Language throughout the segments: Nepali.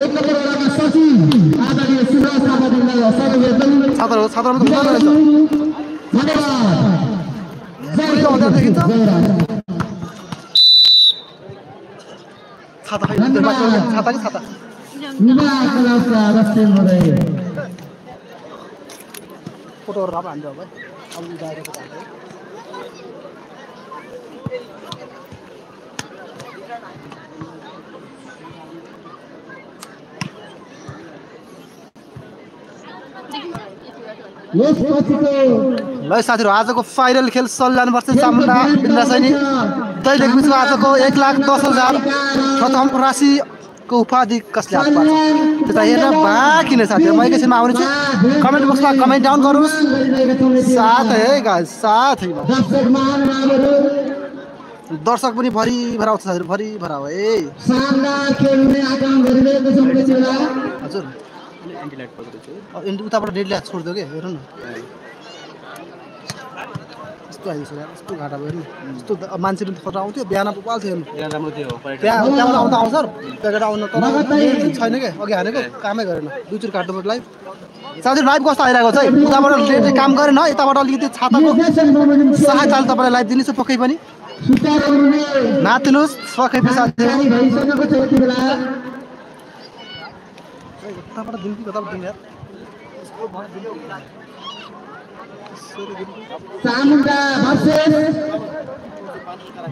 एक नम्बर वडामा सचिन आदरणीय सुभाष थापाजीलाई हस्ताक्षर एकदम छात्र हो छात्रमा त हुँदैन देखिन्छ? फोटोहरू राम्रो हान्छ अब है अब उदाएर फोटो हान्छ यसपछिको ल साथीहरू आजको फाइनल खेल सल्यान वर्ष चामुण्डा सैनिक दैलेख बिचको आजको एक लाख दस हजार। प्रथम राशिको उपाधि कसले हात पार्छ? त्यो त हेर्न बाँकी नै साथीहरू म एकैछिनमा आउने छु। कमेन्ट बक्समा कमेन्ट डाउन गर्नुहोस् साथ है गाइस साथ है। दर्शक पनि भरिभर आउँछ साथीहरू भरिभर आऊ है। शानदार हुने आगाम गरिरहेको छ उताबाट डेढ ल्याक छोडिदियो कि? हेर्नु न। यस्तो आइदिन्छ यार यस्तो घाटा भयो हेर्नु यस्तो द- अब मान्छे पनि थोरै आउँथ्यो बिहान पो पाल्थ्यो हेर्नु। यहाँ राम्रो थियो त्यहाँबाट आउँदा आउँछ प्याकेट आउन तर छैन क्या अघि हानेको कामै गरेन। दुईचोटि काट्नु पर्यो लाइभ साथी लाइभ कस्तो आइरहेको छ है? उताबाट काम गरेन यताबाट अलिकति छाताको बमोजिम सहायताले तपाईँलाई लाइभ दिनेछु पक्कै पनि। नातिनुहोस् पक्कै पनि साथी। जारी भइसकेको छ यति बेला उताबाट दिनु कि कताबाट दिनु यार चामुण्डा भर्सेस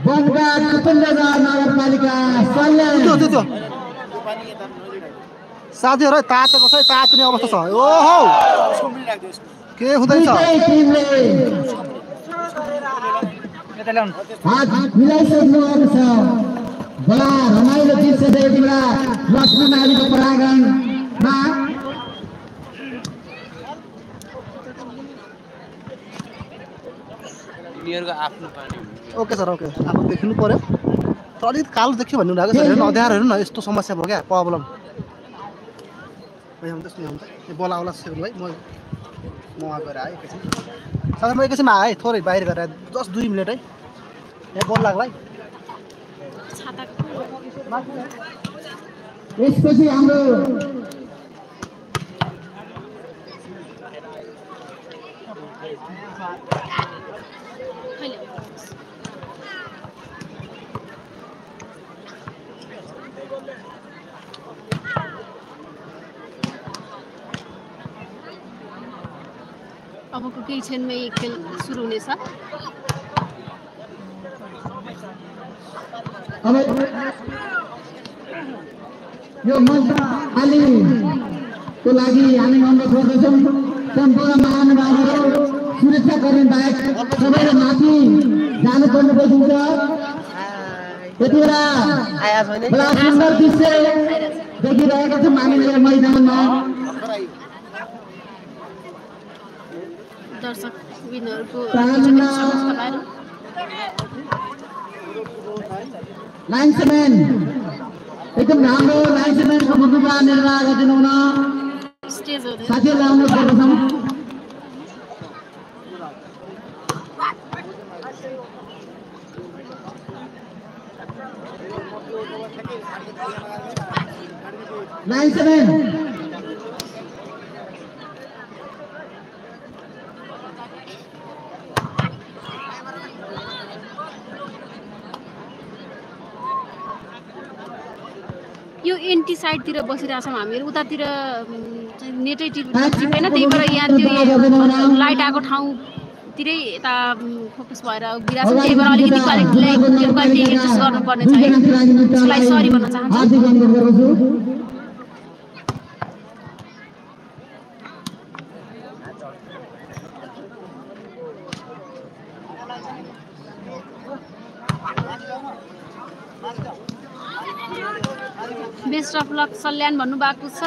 बनगाड कपिलनगर नगरपालिका साथीहरू तातेको छ है तातिने अवस्था छ ओहो के हुँदैछ रमाइलो छ यति बेला लक्ष्मण हुन्छ ओके सर ओके अब देख्नु पऱ्यो तर अलिक कालो देख्यो भन्नु भएको छ हेर्नु अँध्यारो हेर्नु न यस्तो समस्या भयो क्या प्रब्लम यहाँ हुन्छ यहाँ हुन्छ यो बोला आउला सेक्नु है म म गएर आएँ एकैछिन साथै म एकैछिनमा आएँ थोरै बाहिर गएर आएँ जस्ट दुई मिनट है यहाँ बोल लाग्ला है यसपछि हाम्रो अबको केही क्षणमै खेल सुरु हुनेछ। यो मञ्च खालीको लागि हामी अनुरोध गर्दछौँ सम्पूर्ण महानुभावहरू सुरक्षाकर्मी बाहेक सबैले माथि जानुपर्ने देखिन्छ यति बेला सुन्दर दृश्य देखिरहेका छौँ हामीले मैदानमा लाइन्सम्यान एकदम राम्रो लाइन्सम्यानको भूमिका निर्वाह गरिदिनु हुन स्टेज हुँदै साथीहरूलाई अनुरोध गर्दछौँ लाइन्सम्यान यो एन्टी साइडतिर बसिरहेछौँ हामीहरू उतातिर नेटै टिप टिपेन त्यही भएर यहाँ त्यो लाइट आएको ठाउँतिरै यता फोकस भएर उभिरहेको छ त्यही भएर अलिकति क्वालिटीलाई त्यो क्वालिटी एडजस्ट गर्नुपर्ने छ त्यसलाई सरी भन्न चाहन्छु बेस्ट अफ लक सल्यान भन्नुभएको छ।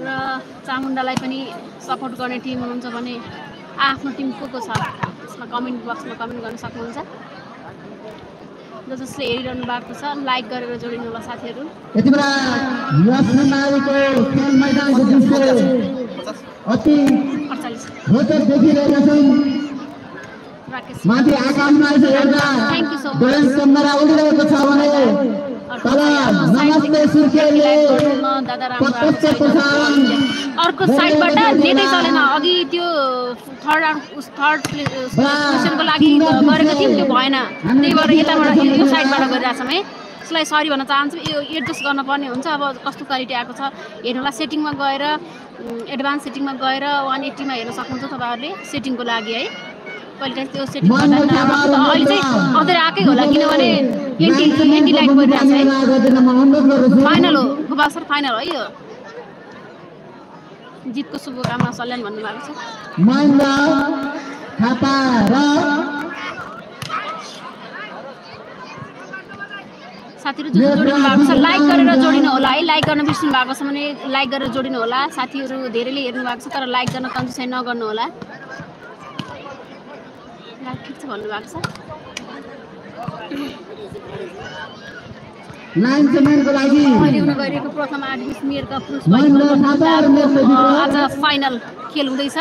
र चामुण्डालाई पनि सपोर्ट गर्ने टिम हुनुहुन्छ भने आफ्नो टिम को को छ? यसमा कमेन्ट बक्समा कमेन्ट गर्न सक्नुहुन्छ। जसले हेरिरहनु भएको छ लाइक गरेर जोडिनु होला साथीहरू। अडचालिस रोचक देखिरहेका छौँ राकेश माथि आकाशमा यसो हेर्दा Thank you so much. Ganesh Chandra उडिरहेको छ भने तल नमस्ते आएको प्रत्यक्ष। प्रसारण अर्को साइडबाट नेटै चलेन। अघि त्यो थर्ड उस थर्ड पोजिसनको लागि गरेको थियौँ त्यो भएन। त्यही भएर यताबाट यो- साइडबाट गरिरहेको छौँ है। यसलाई सरी भन्न चाहन्छु। यो एडजस्ट गर्नुपर्ने हुन्छ। अब कस्तो क्वालिटी आएको छ? हेर्नुला सेटिङमा गएर एडभान्स सेटिङमा गएर वान एट्टीमा हेर्न सक्नुहुन्छ तपाईँहरूले सेटिङको लागि है। कहिले त्यो सेटिङ गर्दा पनि राम्रो हुन्छ। अहिले चाहिँ अँधेर आएकै होला किनभने एन्टी एन्टी लाइट गरिरहेको छ है। गरिदिन म अनुरोध गर्दछु फाइनल हो गोपाल सर फाइनल है यो। जितको शुभकामना सल्यान भन्नुभएको छ। महेन्द्र थापा र। साथीहरू जो जो जोडिनु भएको छ लाइक गरेर जोडिनु होला है। लाइक गर्न बिर्सिनु भएको छ भने लाइक गरेर जोडिनु होला। साथीहरू धेरैले हेर्नु भएको छ तर लाइक गर्न कन्जुसाइ नगर्नु होला। ठिक छ भन्नुभएको छ। प्रथम मेयरका आज फाइनल खेल हुँदैछ।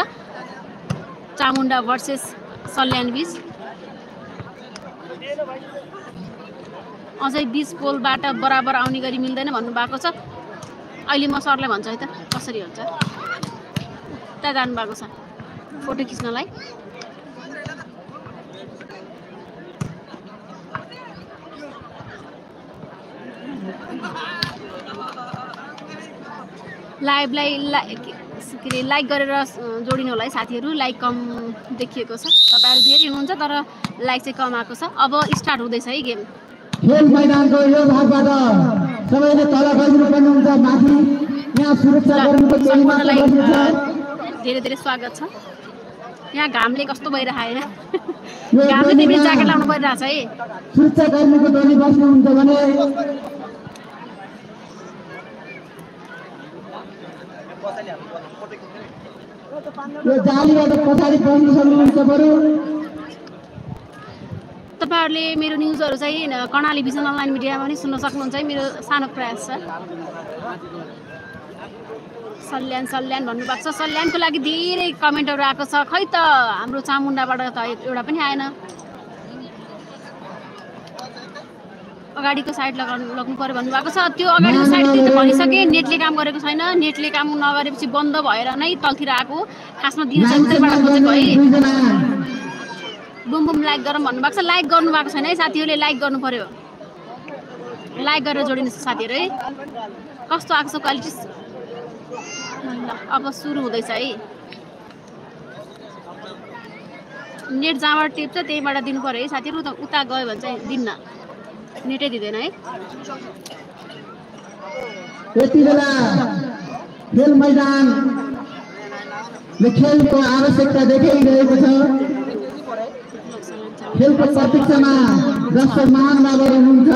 चामुण्डा भर्सेस सल्यान बिच। अझै बिच पोलबाट बराबर आउने गरी मिल्दैन भन्नुभएको छ। अहिले म सरलाई भन्छु है त कसरी हुन्छ? त्यहाँ जानुभएको छ। फोटो खिच्नलाई। लाइभलाई लाइ के अरे लाइक गरेर जोडिनु होला है साथीहरू। लाइक कम देखिएको छ। तपाईँहरू धेरै हुनुहुन्छ तर लाइक चाहिँ कम आएको छ। अब स्टार्ट हुँदैछ है गेम। खेल मैदानको यो भागबाट सबैले तल गइदिनु पर्ने हुन्छ माथि। यहाँ सुरक्षा गर्नुको सम्पूर्णलाई धेरै धेरै स्वागत छ। यहाँ घामले कस्तो भइरहेको घामले तिमीले ज्याकेट लाउनु परिरहेछ है। सुरक्षा कर्मीको टोली बस्नुहुन्छ भने तपाईँहरूले मेरो न्युजहरू चाहिँ कर्णाली भिजन अनलाइन मिडियामा पनि सुन्न सक्नुहुन्छ है मेरो सानो प्रयास छ। सल्यान सल्यान भन्नुभएको छ। सल्यानको लागि धेरै कमेन्टहरू आएको छ। खै त हाम्रो चामुण्डाबाट त एउटा पनि आएन। अगाडिको साइड लगाउनु लग्नु पऱ्यो भन्नुभएको छ। त्यो अगाडिको साइड त भनिसकेँ नेटले काम गरेको छैन। नेटले काम नगरेपछि बन्द भएर नै तलतिर आएको खासमा दिन है। बुम बुम लाइक गरौँ भन्नुभएको छ। लाइक गर्नु भएको छैन है साथीहरूले। लाइक गर्नु पर्यो लाइक गरेर जोडिनुहोस् साथीहरू है। कस्तो आएको छ क्वालिटी अब सुरु हुँदैछ है। नेट जहाँबाट टिप्छ त्यहीँबाट दिनु पऱ्यो है साथीहरू। उता गयो भने चाहिँ दिन्न। नेटै दिँदैन है। यति बेला खेल मैदान खेलको आवश्यकता देखाइरहेको छ। खेलको प्रतीक्षामा दर्शक महानुभावहरू हुनुहुन्छ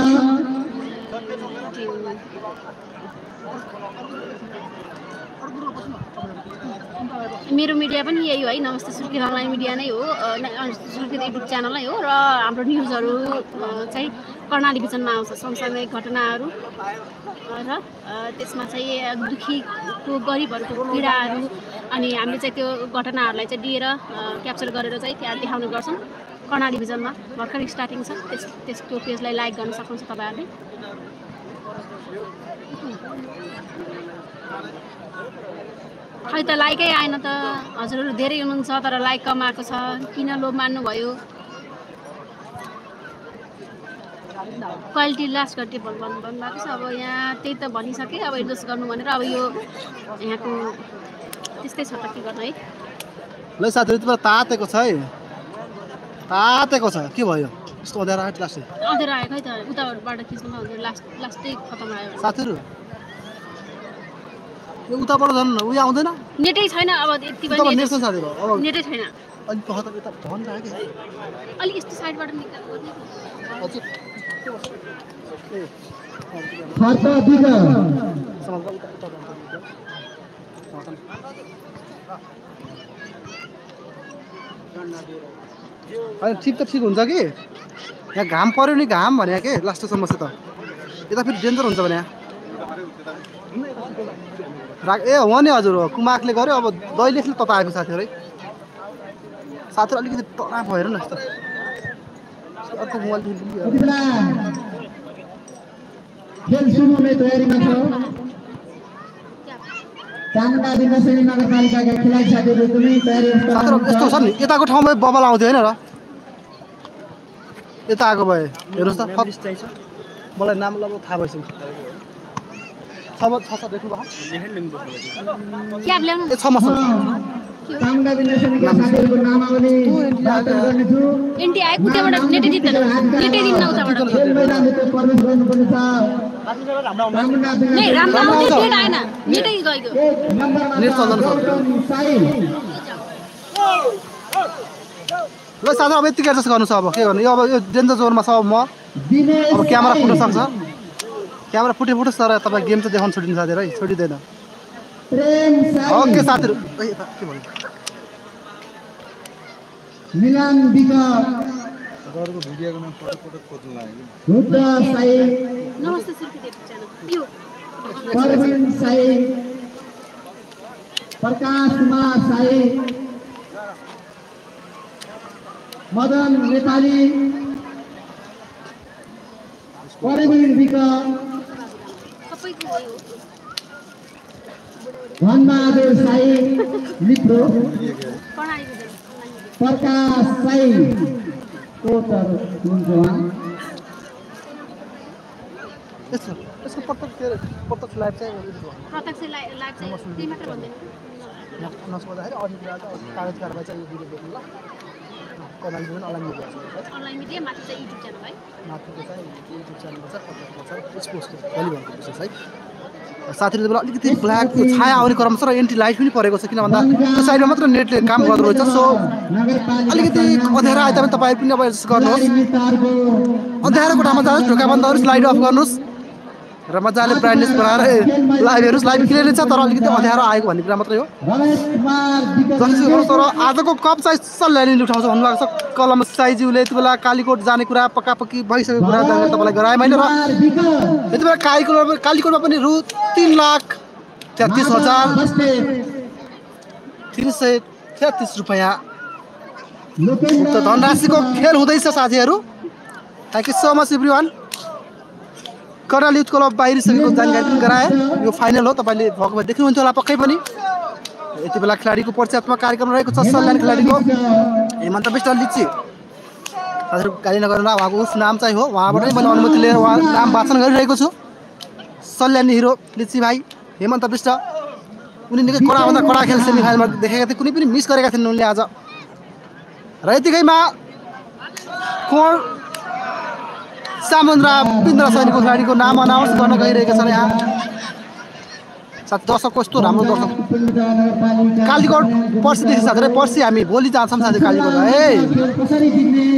मेरो मिडिया पनि यही हो है नमस्ते सुर्खेत अनलाइन मिडिया नै हो सुर्खेत युट्युब च्यानल नै हो र हाम्रो न्युजहरू चाहिँ कर्णाली भिजनमा आउँछ समसामयिक घटनाहरू र त्यसमा चाहिँ दुखीको गरिबहरूको पीडाहरू अनि हामीले चाहिँ त्यो घटनाहरूलाई चाहिँ दिएर अ, क्याप्चर गरेर चाहिँ त्यहाँ देखाउने गर्छौँ। कर्णाली भिजनमा भर्खर स्टार्टिङ छ। त्यस त्यो पेजलाई लाइक गर्न सक्नुहुन्छ तपाईँहरूले। खै त लाइकै आएन त। हजुरहरू धेरै हुनुहुन्छ तर लाइक कम आएको छ। किन लोभ मान्नुभयो? क्वालिटी लास्ट भन्नु भन्नु भन्नुभएको छ। अब यहाँ त्यही त भनिसकेँ। अब एडजस्ट गर्नु भनेर अब यो यहाँको त्यस्तै छ त के गर्नु है। ल साथीहरू बेला तातेको छ है। तातेको छ। के भयो? यस्तो अँध्यारो आयो लास्ट? अँधेर आयो खै त। उताबाट खिच्नु नहुँदैन लास्ट लास्टै खतम आयो। साथीहरू उताबाट झन् उयो आउँदैन? नेटै छैन अब यति नेट। छैन। अलिक यस्तो साइडबाट निकाल्नु ठिक त ठिक हुन्छ कि? यहाँ घाम पऱ्यो नि घाम भने के? लास्ट समस्या त। यता फेरि डेन्जर हुन्छ भने। राख ए हो नि हजुर हो। कुमाकले गर्यो। अब दैलेखले तता आएको साथीहरू है। साथीहरू अलिकति तरा भएर न यस्तो। अर्को मोबाइल यति बेला खेल सुरु हुने तयारीमा छ? चामुण्डा विनाशनी नगरपालिकाका खेलाडी साथीहरू एकदमै तयारी साथीहरू यस्तो छ नि। यताको ठाउँमा बबल आउँथ्यो होइन र? यता आएको भए। हेर्नुहोस् त मलाई नाम ल थाहा भइसक्यो। छ छ ए मसँग ल साथी अब यतिकै एडजस्ट गर्नु छ अब के गर्नु यो अब यो डेन्जर जोनमा छ म अब क्यामेरा। फुट्न सक्छ क्यामेरा फुटे फुटोस् तर तपाईँ गेम चाहिँ देखाउनु छोडिनु साथीहरू है छोडिँदैन प्रेम साई ओके साथीहरू ए, यता के भन्नु मिलन विक रुद्र साई। नमस्ते सुर्खेत च्यानल यो परवीन साई। प्रकाश कुमार साई। मदन नेपाली। परवीन विक सबैको हो यो धनबहादुर साई। प्रणाली प्रकाश साई कोटर हुन्छ उहाँ यसो यसको प्रत्यक्ष प्रत्यक्ष लाइभ चाहिँ। प्रत्यक्ष लाइभ चाहिँ त्यही मात्र भन्दैन। न- नसोद्धाखेरि अरू कागज कारवाही चाहिँ यो भिडियो देख्नु ल। कमाइ पनि अनलाइन मिडिया अनलाइन मिडिया माथि चाहिँ युट्युब च्यानल है। माथिको चाहिँ युट्युब भलिबलको विशेष है साथीहरूले बेला अलिकति ब्ल्याक छाया आउने क्रम छ र एन्टी लाइट पनि परेको छ किन भन्दा त्यो साइडमा मात्र नेटले काम गर्दो रहेछ सो अलिकति अँध्यारो आए तापनि तपाईँ पनि अब एडजस्ट गर्नुहोस्। अँध्यारो कोठामा जानुहोस् ढोका बन्द गर्नुहोस् लाइट अफ गर्नुहोस्। र मजाले ब्राइटनेस बनाएर लाइभ हेर्नुहोस् लाइभ क्लियरली छ तर अलिकति अँध्यारो आएको भन्ने कुरा मात्रै हो। तर आजको कप चाहिँ सल्यानी उठाउँछ भन्नुभएको छ। कलम साइज्यूले यति बेला कालीकोट जाने कुरा पक्कापक्की भइसकेको कुरा जाने तपाईँलाई गराएँ। मैले र यति बेला कालीकोट कालीकोटमा पनि रु तिन लाख तेत्तिस हजार तिन सय तेत्तिस रुपियाँ धनराशिको खेल हुँदैछ साथीहरू। Thank you so much everyone Karnali youth club बाहिरिसकेको जानकारी पनि गराएँ। यो फाइनल हो तपाईँले भएको भए देख्नुहुन्थ्यो होला पक्कै पनि। यति बेला खेलाडीको परिचयात्मक कार्यक्रम रहेको छ सल्यान खेलाडीको। हेमन्त विष्ट लिची साथीहरू गाली नगर्नु उहाँको उस नाम चाहिँ हो। उहाँबाट मैले अनुमति लिएर उहाँ नाम वाचन गरिरहेको छु। सल्यानी हिरो लिची भाइ हेमन्त विष्ट। उनी निकै कडाभन्दा कडा खेल सेमिफाइनलमा देखेका थिए। कुनै पनि मिस गरेका थिएन उनले आज। र यतिकैमा कोण सामुन्द्रा पिन्द्र सैनिकको खेलाडीको नाम अनाउन्स गर्न गइरहेका छन् यहाँ। साथ दर्शक कस्तो राम्रो दर्शक। कालीकोट पर्सिदेखि साथीहरू पर्सि हामी भोलि जान्छौँ साथी कालीकोट है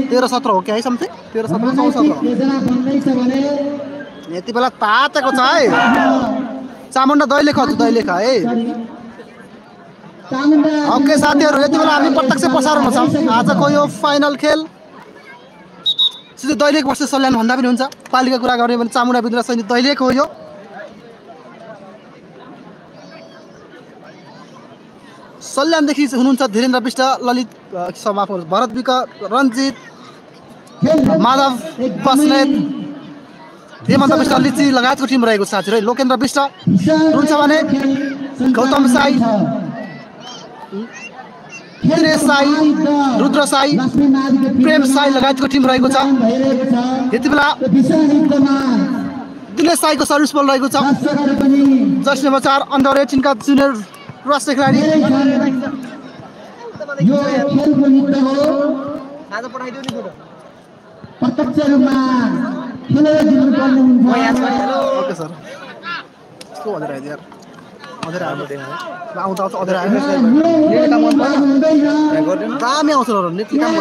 तेह्र सत्र हो कि है समथिङ तेह्र सत्र चौध सत्र। यति बेला तातेको छ है। चामुण्डा दैलेख हजुर दैलेख है। ओके साथीहरू यति बेला हामी प्रत्यक्ष प्रसारण छौँ आजको यो फाइनल खेल सिधै दैलेख वर्ष सल्यान भन्दा पनि हुन्छ। पालिका कुरा गर्ने भने चामुण्डा बिन्द्र सैनिक दैलेख हो यो। सल्यानदेखि हुनुहुन्छ धीरेन्द्र विष्ट ललित गर्नुहोस्, भरत विक रञ्जित माधव बस्नेत हेमन्त विष्ट लिची लगायतको टिम रहेको छ साथीहरू लोकेन्द्र विष्ट हुन्छ भने गौतम साई। दिनेश साई रुद्र साई प्रेम साई लगायतको टिम रहेको छ। यति बेला दिनेश साईको सर्भिस बल रहेको छ। जसले बचार अन्डर एटिनका जुनियर राष्ट्रिय खेलाडी। Okay sir. यस्तो अँधेर आउँदा आउँछ आयो दामी आउँछ र नेटले काम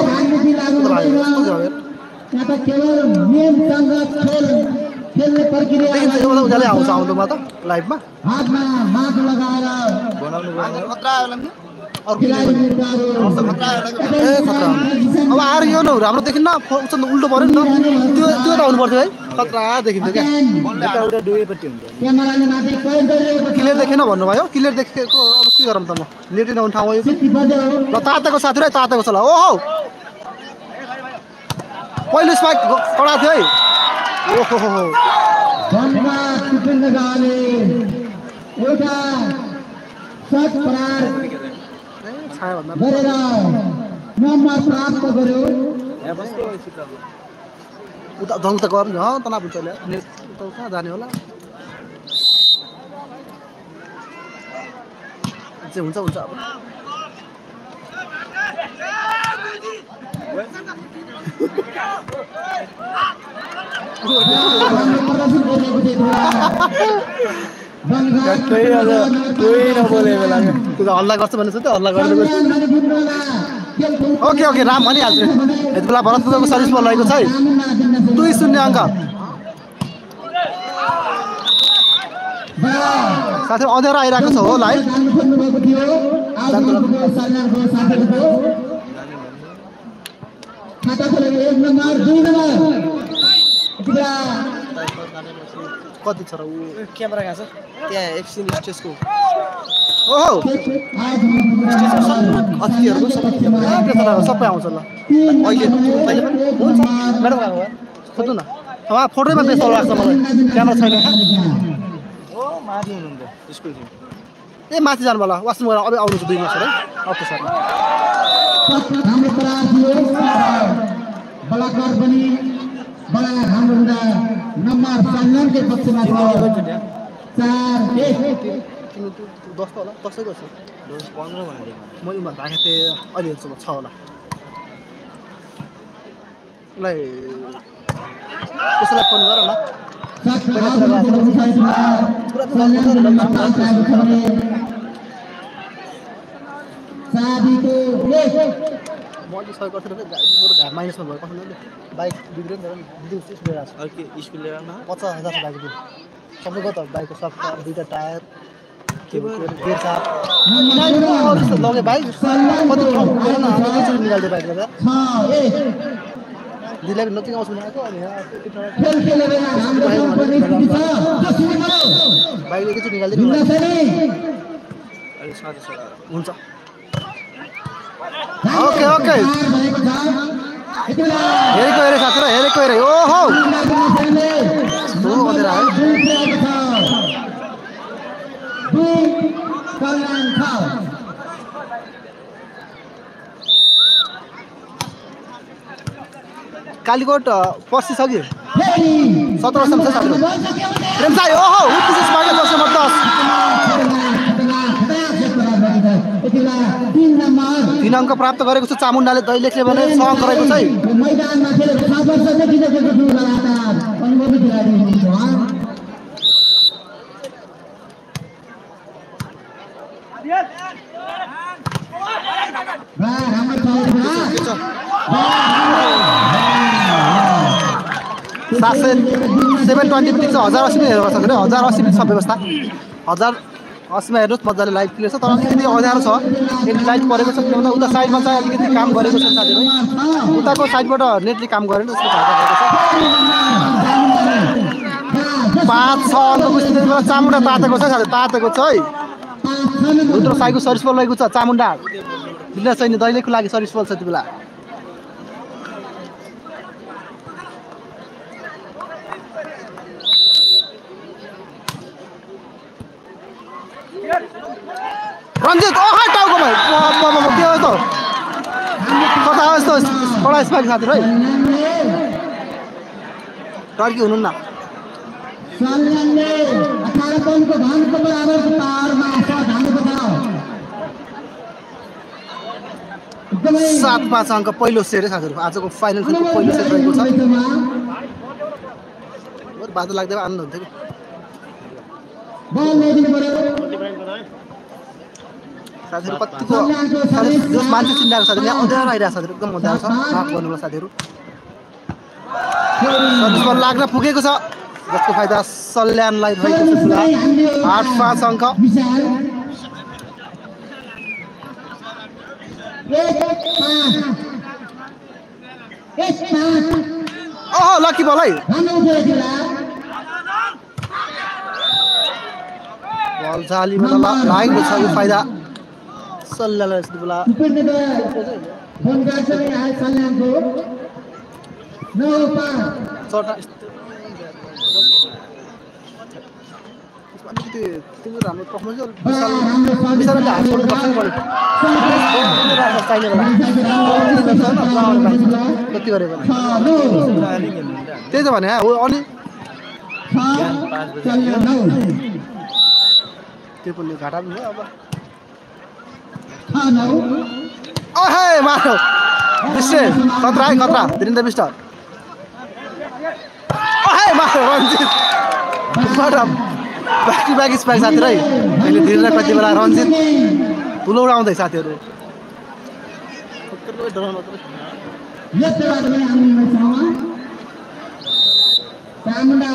गर्दैन आउँछ आउँदोमा त लाइभमा हातमा ए खतरा अब आएर यो न हाम्रो देखिन्न उच्च उल्टो पऱ्यो नि त। त्यो त्यो त आउनु पर्थ्यो है। खतरा देखिन्थ्यो क्या। क्यामेराले माथि कैद गरिरहेको छ। क्लियर देखेन भन्नुभयो? क्लियर देखेको अब के गरौँ त म? नेटै नहुने ठाउँ हो यो। ल तातेको साथी र तातेको छ ल। ओहो! पहिलो स्पाइक कडा थियो है। ओहो! हो एउटा सट प्रहार छायाभन्दा गरेर नम्बर प्राप्त गर्यो उता जङ त गर्नु हो तनाव हुन्छ कहाँ जाने होला चाहिँ हुन्छ हुन्छ अब प्रदर्शन गरिरहेको थियो बेला त हल्ला गर्छ भनेर त हल्ला गरेर ओके ओके राम भनिहाल्छु। यति बेला भरत पुगेको सर्भिस बल रहेको छ है। दुई शून्य अङ्क। साथै अँध्यारो आइरहेको छ होला है खाता खोलेको एक नम्बर दुई नम्बर कति छ र ऊ क्यामेरा कहाँ छ? त्यहाँ एकछिन स्टेजको ओहो! अतिथिहरूको सबै सबै आउँछ ल। अहिले हुन्छ। म्याडम खोज्नु न। अब फोटोमा बेच्न लाग्छ मलाई। क्यामेरा छैन। हो माथि हुनुहुन्थ्यो। स्कुल थियो। ए माथि जानु होला वासरुम गएर अब आउनु दुई मास है। ओके सर बडा हाम्रो नम्बर सल्यानकै पक्षमा छ चार एक। दस त होला गर्छु दस पन्ध्र भनेको म उमा राखेको थिएँ अहिले छ होला उसलाई त्यसलाई फोन गर न चाबीको एक म अलिक सहयोग गर्थेँ र बरु घाम माइनसमा भयो कसैले बाइक बिग्रियो नि त स्कुल छु पचास हजार छ बाइक त बाइकको सब दुइटा टायर के भयो लगे बाइक कति ठाउँ गएर न हामी एकचोटि निकाल्दै बाइक गरेर छ एक दिदीलाई नजिक आउँछु भनेको अनि बाइक एकैचोटि निकालिदिनु हुन्छ ओके ओके हेरेको हेरे साथी र हेरेको हेरे ओहो कालीकोट फेरि सत्र वर्षमा छ साथी प्रेम साई ओहो उत्तिस भाग्य दस नम्बर दस तिन अङ्क प्राप्त गरेको छु चामुण्डाले दैलेखले भने छ अङ्क रहेको छ सात छु। छ, सय सेभेन ट्वेन्टी पिक्स छ हजार असीमा हेर्न सक्दैन हजार असी पिक्स छ व्यवस्था। हजार असीमा हेर्नुहोस् मजाले लाइभ क्लियर छ तर अलिकति अँध्यारो छ। नेट लाइट परेको छ किनभने उता साइडमा चाहिँ अलिकति काम गरेको छ साथीभाइ उताको साइडबाट नेटले काम गरेन त्यसको पाँच छ चामुण्डा तातेको छ साथी तातेको छ है। रुद्र साईको सर्भिस बल रहेको छ चामुण्डा। बिना छैन दैलेखको लागि सर्भिस बल छ त्यति बेला। रञ्जित ओह टाउको भाइ के हो यस्तो कता हो यस्तो कडा स्पाइक साथी है टर्की हुनुहुन्न सात पाँच अङ्क पहिलो सेट है साथीहरू आजको फाइनल खेलको पहिलो सेट रहेको छ बाटो लाग्दैन आनन्द हुन्थ्यो कि साथीहरू कतिको साथी जो मान्छे चिन्डाएको साथीहरू। यहाँ अँध्यारो आइरहेको साथीहरू। एकदम अँध्यारो छ। माफ गर्नु होला साथीहरू। सर्भिस बल लाग्न पुगेको छ जसको फाइदा सल्यानलाई भएको छ आठ पाँच अङ्क। ओहो लकी बल है। बेला जालीमा लागेको छ यो फाइदा। फोन गर्छ सल्यानको नौ पाँच चौटा अलिकति तिम्रो पर्फर्मेन्स हात छोड्नु पर्छ नि गरेको भने त्यही त भने हो अनि? त्यो पनि घाटा पनि अब। अहे मारो विश्व खतरा है खतरा Virendra Bista back to back spike साथीहरू है अहिले धीरेन्द्र कति बेला रञ्जित ठुलो उडाउँदै साथीहरू। चामुण्डा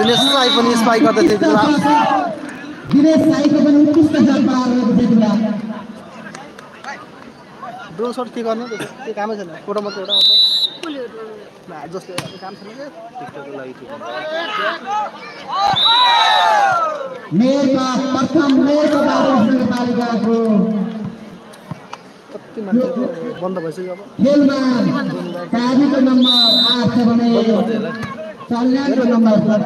दिनेश साई पनि स्पाइक गर्दै थियो त्यति बेला। दिनेश साईको पनि उत्कृष्ट जल बेला। ड्रोन सर्ट के गर्नु त्यो कामै छैन। फोटो मात्रै एउटा मात्रै। जसले काम छैन टिकटकको लागि प्रथम बाबु कति बन्द भइसक्यो अब। खेलमा काजीको नम्बर आठ छ भने। कल्याणको नम्बर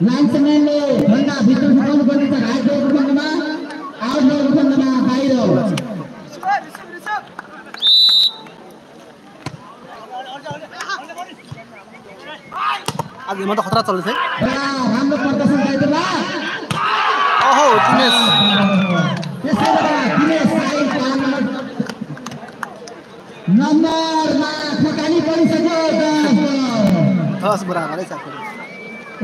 लाइन्सम्यानले भन्दा भित्र घाट गएको खण्डमा आउट गएको खण्डमा बाहिर आज हिमा त खतरा चल्दैछ राम्रो प्रदर्शन ओहो दिनेश नम्बरमा ठकानी परिसक्यो दस बराबर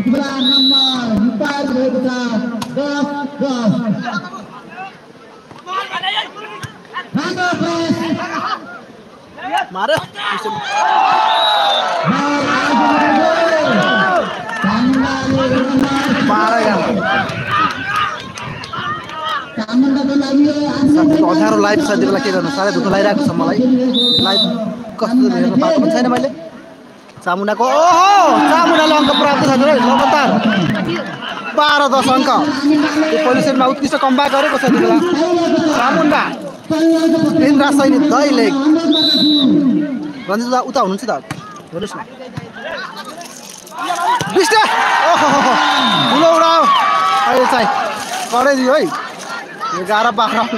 बेला नम्बर रहेको छ दस दस राम्रो प्रेस माऱ्यो मार यार साथीको छ त्यति बेला के गर्नु? साह्रै दुःख लागिरहेको छ मलाई। लाइभ कस्तो हेर्नु पाएको पनि छैन मैले। चामुनाको ओहो! चामुनाले अङ्क प्राप्त छ लगातार। बाह्र दस अङ्क। त्यो पहिलो सेटमा उत्कृष्ट कम्ब्याक गरेको छ बेला चामुन्डा इन्द्रा सैनिक दैलेख। रञ्जित दा उता हुनुहुन्छ त? हेर्नुहोस् न। ओहो! ठुलो उडाओ अहिले चाहिँ कराइदियो है। एघार बाह्र अङ्क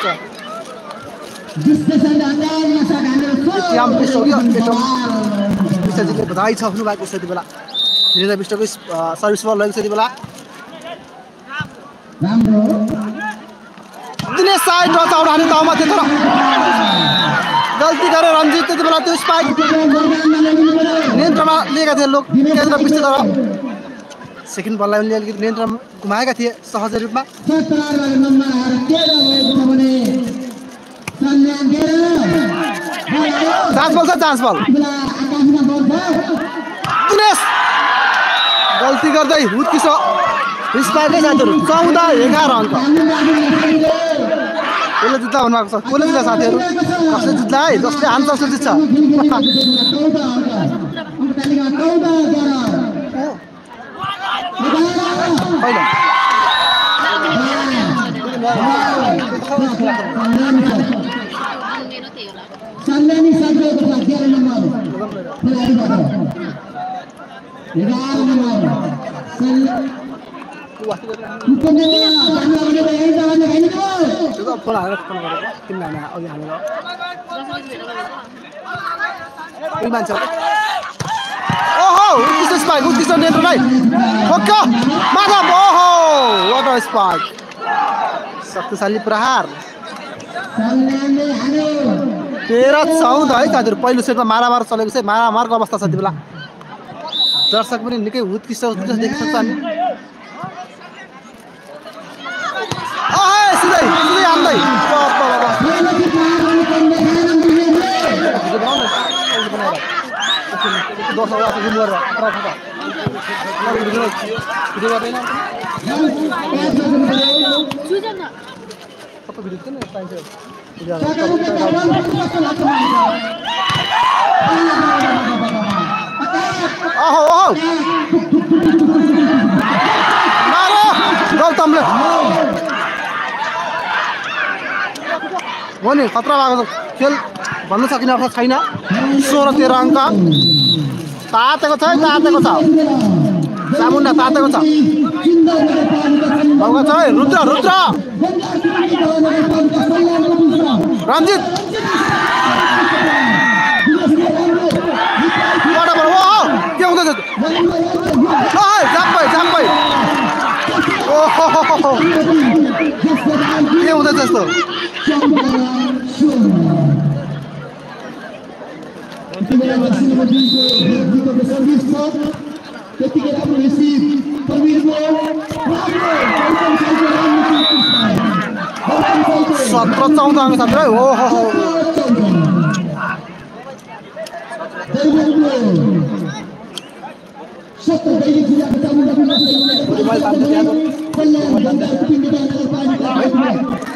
श्याम विष्ट हो कि एटम विष्टजीले बधाई छ हुनुभएको छ त्यति बेला। विष्टको सर्भिस बल लगेको छ त्यति बेला। राम्रो। दिनेश साई टच आउट हाने दाउमा थियो तर गल्ती गरेर रञ्जित त्यति बेला त्यो स्पाइक नियन्त्रणमा लिएका थिए लोक। केन्द्र विष्ट तर सेकेन्ड बललाई उनले अलिकति नियन्त्रण गुमाएका थिए सहज रूपमा। चान्स बल छ चान्स बल। गल्ती गर्दै उत्कृष्ट स्पाइकै साथीहरू चौध एघार अङ्क। कसले जित्दा हुनुभएको छ? कसले जित्दा साथीहरू? कसले जित्दा है? जसले हान्छ जसले जित्छ होइन मेरो त्यही होला सल्यानी सजिएको छ तेह्र नम्बर खेलाडीबाट एघार नम्बर मान्छे? ओहो उत्कृष्ट स्पाइक उत्कृष्ट नियन्त्रण है ठोक्क माधव ओहो वाट अ स्पाइक शक्तिशाली प्रहार। तेह्र चौध है साथीहरू पहिलो सेटमा मारामार चलेको छ मारामारको अवस्था छ त्यति बेला दर्शक पनि निकै उत्कृष्ट उत्कृष्ट सिधै सिधै प, प, प, प। खेलपछि प्रहार गर्ने काम देखाएन दिनेशले। भिडियो बनाऊ न, भिडियो बनाएर। दस हजार जस्तो zoom गरेर, खतरा, खतरा। भिडियो भिडियो गर्दैन प्यास गर्नु पर्यो। सुझ न सबै भिडियो थियो नि पाइन्छ भिडियो सकालको बेला रन गौतमले हो नि खतरा भएको खेल भन्न सकिने अवस्था छैन। सोह्र तेह्र अङ्क। तातेको छ है तातेको छ। चामुन्डा तातेको छ। भएको छ है रुद्र रुद्र। रञ्जित। बराबर हो हो। के हुँदैछ ओइ झाप्पै झाप्पै ओहो के हुँदैछ यस्तो सत्र चौध अङ्क छ है हो हो हो ओहो बुडुम्बाई बुडुम्बाई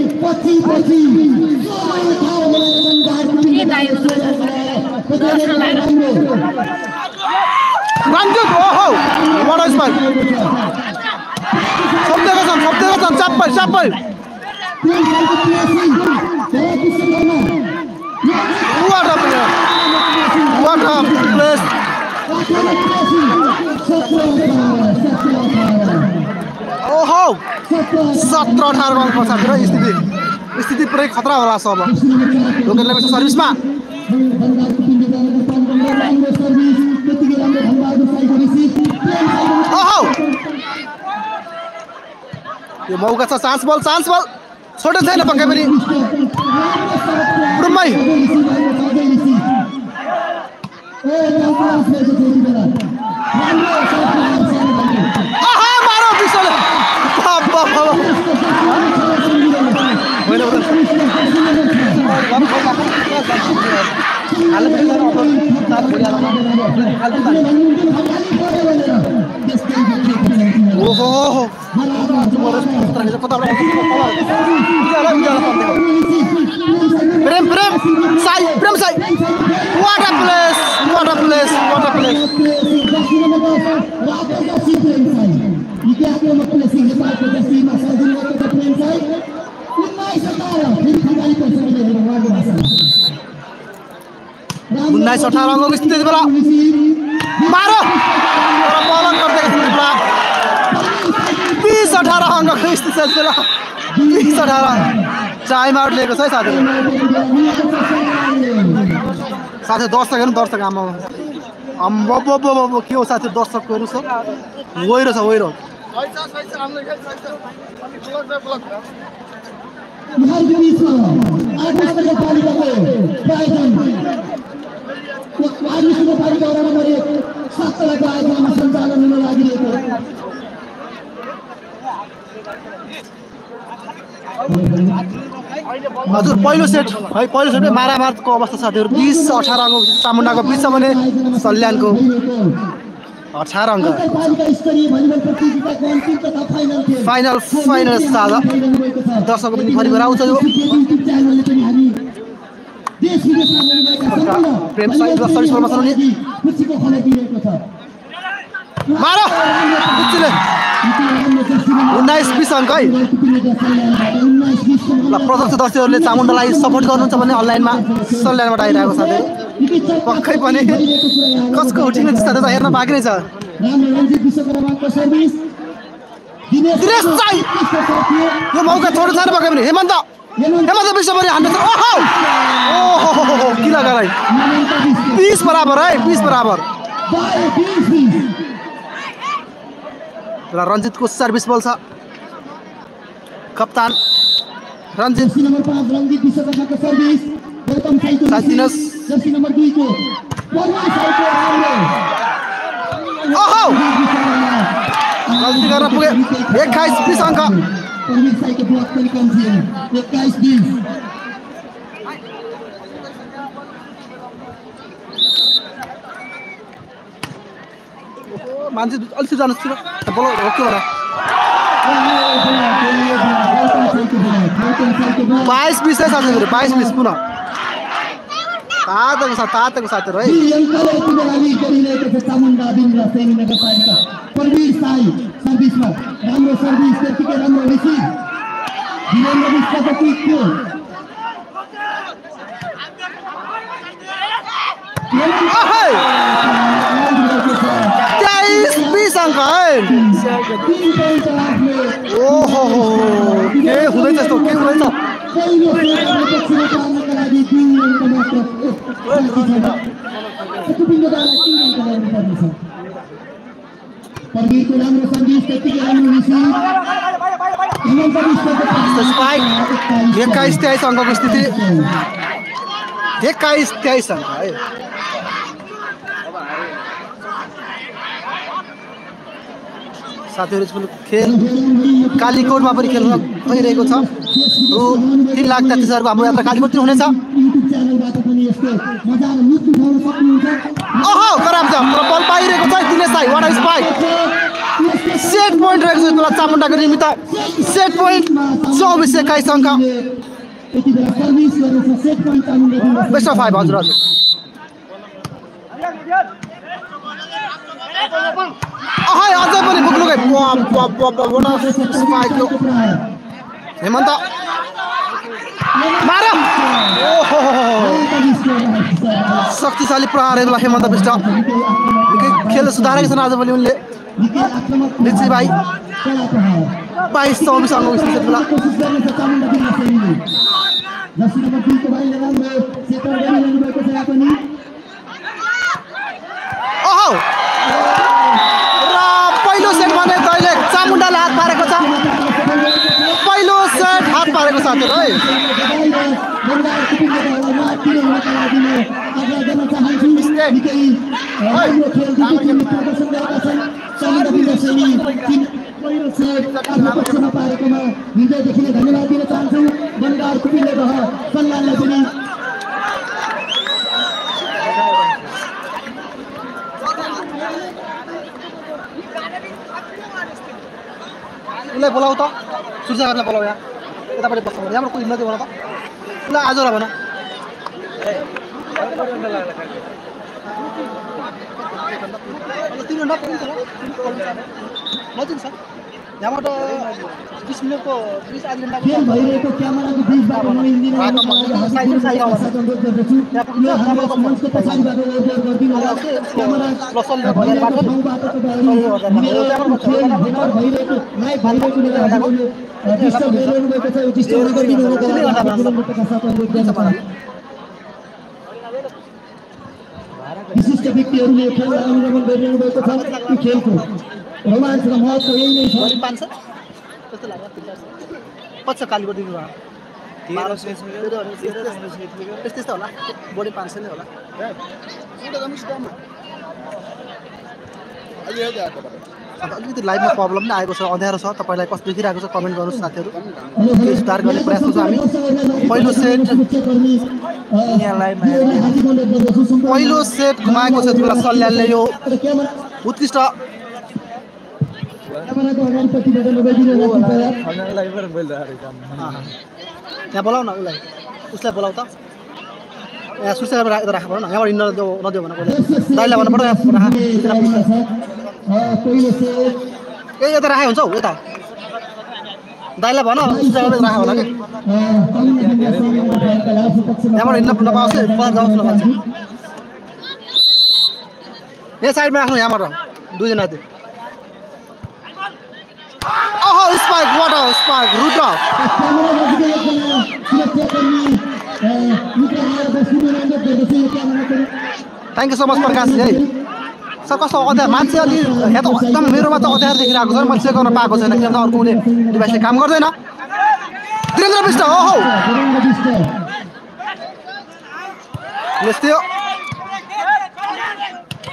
वाट चाप्पै चाप्पै what a player what a place ओहो! सत्र अठार रन पर्छ र स्थिति। स्थिति पुरै खतरा होला छ अब। लोकल लेभल सर्भिसमा। ओहो! यो मौका छ चान्स बल चान्स बल छोटो छैन पक्कै पनि। रुम्मै। विश्वले बाबा उन्नाइस अठार अङ्कको स्थिति यति बेला मारो तर पलन गर्दै बेला बिस अठार अङ्कको स्थिति छ यति बेला बिस अठार आउट लिएको छ है साथी साथी दर्शक हेर्नु दर्शक आमा अम्बो के हो साथी दर्शकको हेर्नु छ ओहिरो छ हजुर पहिलो सेट है पहिलो सेट मारामारको अवस्था साथीहरू बिस अठार अङ्क चामुन्डाको बिच छ भने सल्यानको अठार अङ्क। फाइनल फाइनल दर्शकको पनि परिवार आउँछ बिच्चुले। उन्नाइस बिस अङ्क है। ल चामुण्डालाई सपोर्ट गर्नुहुन्छ भने अनलाइनमा सल्यानबाट आइरहेको साथीहरू पक्कै पनि। कसको उठिने साथी त हेर्न बाँकी नै छ। यो मौका छोड्नु छैन पक्कै पनि। हेमन्त। हेमन्त विश्वभरि हान्नु छ ओहो! ओहो! कि लगा भाइ बिस बराबर है बिस बराबर। र रञ्जितको सर्भिस बल छ कप्तान रञ्जित ओहो! गल्ती गर्न पुगे। एक्काइस बिस अङ्क। परवीर साईको ब्लक पनि कम थिएन एक्काइस बिस मान्छे अलिक हो साईको ब्लक बाइस बिसै छ मेरो बाइस बिस पुनः तातको साथ तातको साथहरू है सर्भिसमा राम्रो सर्भिस त्यतिकै राम्रो रिसिभ वीरेन्द्र विश्वको किक थियो! तेइस बिस अङ्क है तिन पोइन्ट आफ्नो ओहो हो के हुँदैछ यस्तो के हुँदैछ मात्र कुटुम्बलाई तिन अङ्क ल्याउनुपर्नेछ परवीरको राम्रो सर्भिस त्यतिकै राम्रो एक्काइस तेइस अङ्कको स्थिति है साथीहरू खेल कालीकोटमा पनि खेल्न गइरहेको छ। रु तिन लाख तेत्तिस हजारको हाम्रो यात्रा कालीकोटतिर हुनेछ बल पाइरहेको छ Dinesh Sai what spike set point रहेको छ चामुण्डाको निमित्त सेट पोइन्ट चौबिस एक्काइस अङ्क बेस्ट अफ फाइभ हजुर हजुर अझै पनि बुक्लुकै हेमन्त। मार शक्तिशाली प्रहारहरू हेमन्त विष्ट। खेल सुधारेको छन् आजभोलि उनले। लिची भाइ। बाइस चौबिस ओहो। र पहिलो सेट भने तैँले चामुण्डाले हात पारेको छ। पारेको साथीहरू है हृदयदेखि धन्यवाद दिन उसलाई बोलाऊ त सूर्यकान्तलाई बोलाऊ यहाँ यतापट्टि बस्छ भने यहाँबाट नदियो भन त उसलाई आजलाई भन अन्त तिम्रो नपर्ने छ नजिक छ यहाँबाट बिस मिनटको बिस आधी खेल खेल विशिष्ट व्यक्तिहरूले खेललाई अनुगमन गरिरहनु भएको छ यो खेलको। रोमाञ्च र महत्त्व यही नै छ। पाँच छ। त्यस्तो लाग्यो तिन चार सय। कति छ कालीको दिनु बाह्र सय त्यस्तै होला। बढी पाँच सय नै होला। अलिकति लाइभमा प्रब्लम नै आएको छ अँध्यारो छ। तपाईँलाई कस्तो देखिरहेको छ कमेन्ट गर्नुहोस् साथीहरू। केही सुधार गर्ने प्रयास गर्छौँ हामी। पहिलो सेट पहिलो सेट घुमाएको छ सल्यानले यो उत्कृष्ट यहाँ बोलाऊ न उसलाई। उसलाई बोलाऊ त। यहाँ सुसेर राख भन न। यहाँबाट हिँड्न नदेऊ नदेऊ भन कसले दाइलाई भन्नु पर्छ राख। ए यता राखे हुन्छ हौ यता। दाइलाई भन राख होला यहाँबाट हिँड्न नपाओस् जाओस् न यहाँ साइडमा राख्नु यहाँबाट। दुईजना त्यो spike what a spike Rudra thank you so much Prakash है सर कस्तो अध्यार मान्छे अलि यहाँ त एकदम मेरोमा त अध्यार देखिरहेको छ मैले चेक गर्न पाएको छैन किनभने अर्को कुनै डिभाइसले काम गर्दैन। विष्ट हो हो।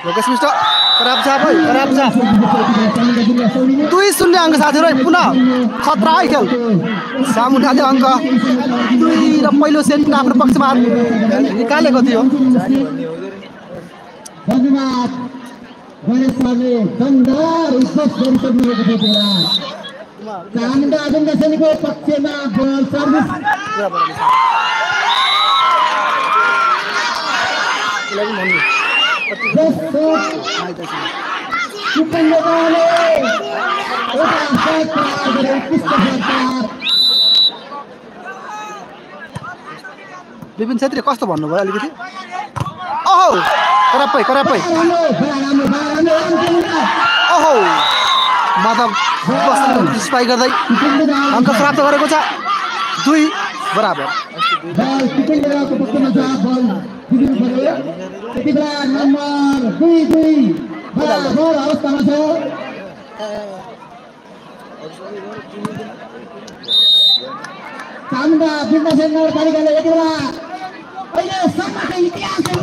लोकेश विष्ट खराब छ भाइ खराब छ दुई शून्य अङ्क साथीहरू है पुनः खतरा है खेल। सामुन्डाले अङ्क दुई र पहिलो सेट आफ्नो पक्षमा निकालेको थियो पक्षमा बल। सर्भिस विपिन छेत्री कस्तो भन्नुभयो अलिकति? ओहो करापै करापै ओहो माधव स्पाई गर्दै अङ्क प्राप्त गरेको छ। दुई बराबर। नगरपालिकाले यति बेला. अहिलेसम्मको इतिहासमा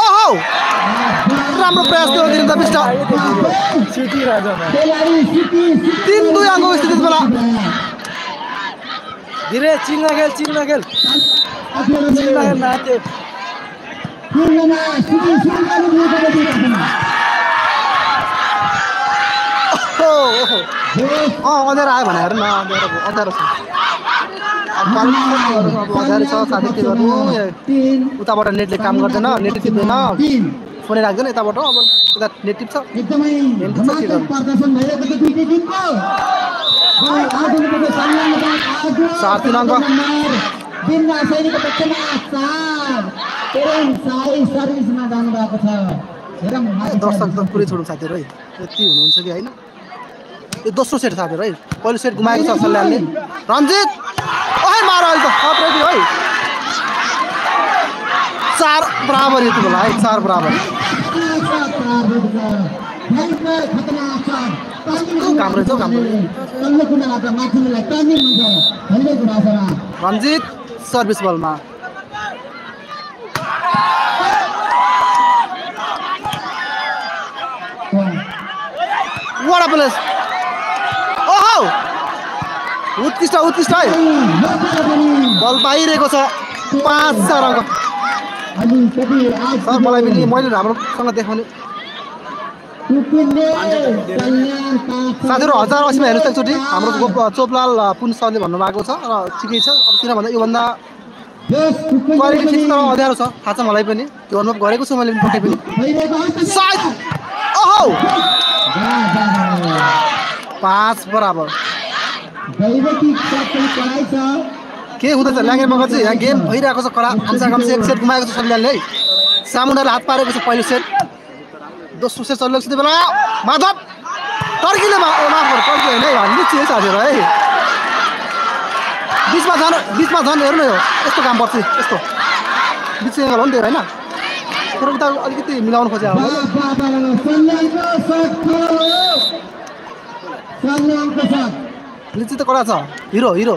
ओहो! राम्रो प्रयास थियो तिन दुई अङ्कको स्थिति यति बेला धीरे चिङ्ना खेल चिङ्ना खेल। अँ आयो भने हेर न छ। छ साथी के गर्नु उताबाट नेटले काम गर्दैन नेट टिप्दैन। फोनै राख्दैन यताबाट। अब यता नेट टिप्छ। चार तिन अङ्क। दर्शक त पुरै छोडौँ साथीहरू है। यति हुनुहुन्छ कि होइन? यो दोस्रो सेट साथीहरू है। पहिलो सेट गुमाएको छ सल्यानले रञ्जित ओहे मार अहिले त। खत्रै थियो है। चार बराबर यति बेला है चार बराबर। काम रहेछ हौ, काम तल्लो कुनाबाट माथिल्लोलाई टर्निङ हुन्छ भन्दै कुरा छ र। रञ्जित सर्भिस बलमा वडा प्लेस उत्कृष्ट उत्कृष्ट है। बल पाइरहेको छ। पाँच चार अङ्क सर मलाई पनि मैले राम्रोसँग देखाउने। साथीहरू हजार असीमा हेर्नुहोस् एकचोटि। हाम्रो चोपलाल पुन सरले भन्नुभएको छ र ठिकै छ। अब किन भन्दा योभन्दा क्वालिटी अँध्यारो छ। थाहा छ मलाई पनि। त्यो अनुभव गरेको छु मैले पक्कै पनि। पाँच बराबर। के हुँदैछ ल्याङ्गे मगर चाहिँ यहाँ गेम भइरहेको छ कडा कमसा कम एक सेट गुमाएको छ सल्यानले है। सामुन्डाले हात पारेको छ पहिलो सेट। दोस्रो सेट चल्यो त्यति बेला माधव! टर्कीले मा माफ टर्की होइन है हन्ड्रेड चाहिँ साथीहरू है। बिचमा झन् बिचमा झन् हेर्नु यो यस्तो काम पर्छ यस्तो। बिच एङ्गल हो नि त्यो होइन। तर उता अलिकति मिलाउनु खोजेँ अब। लिची त कडा छ हिरो हिरो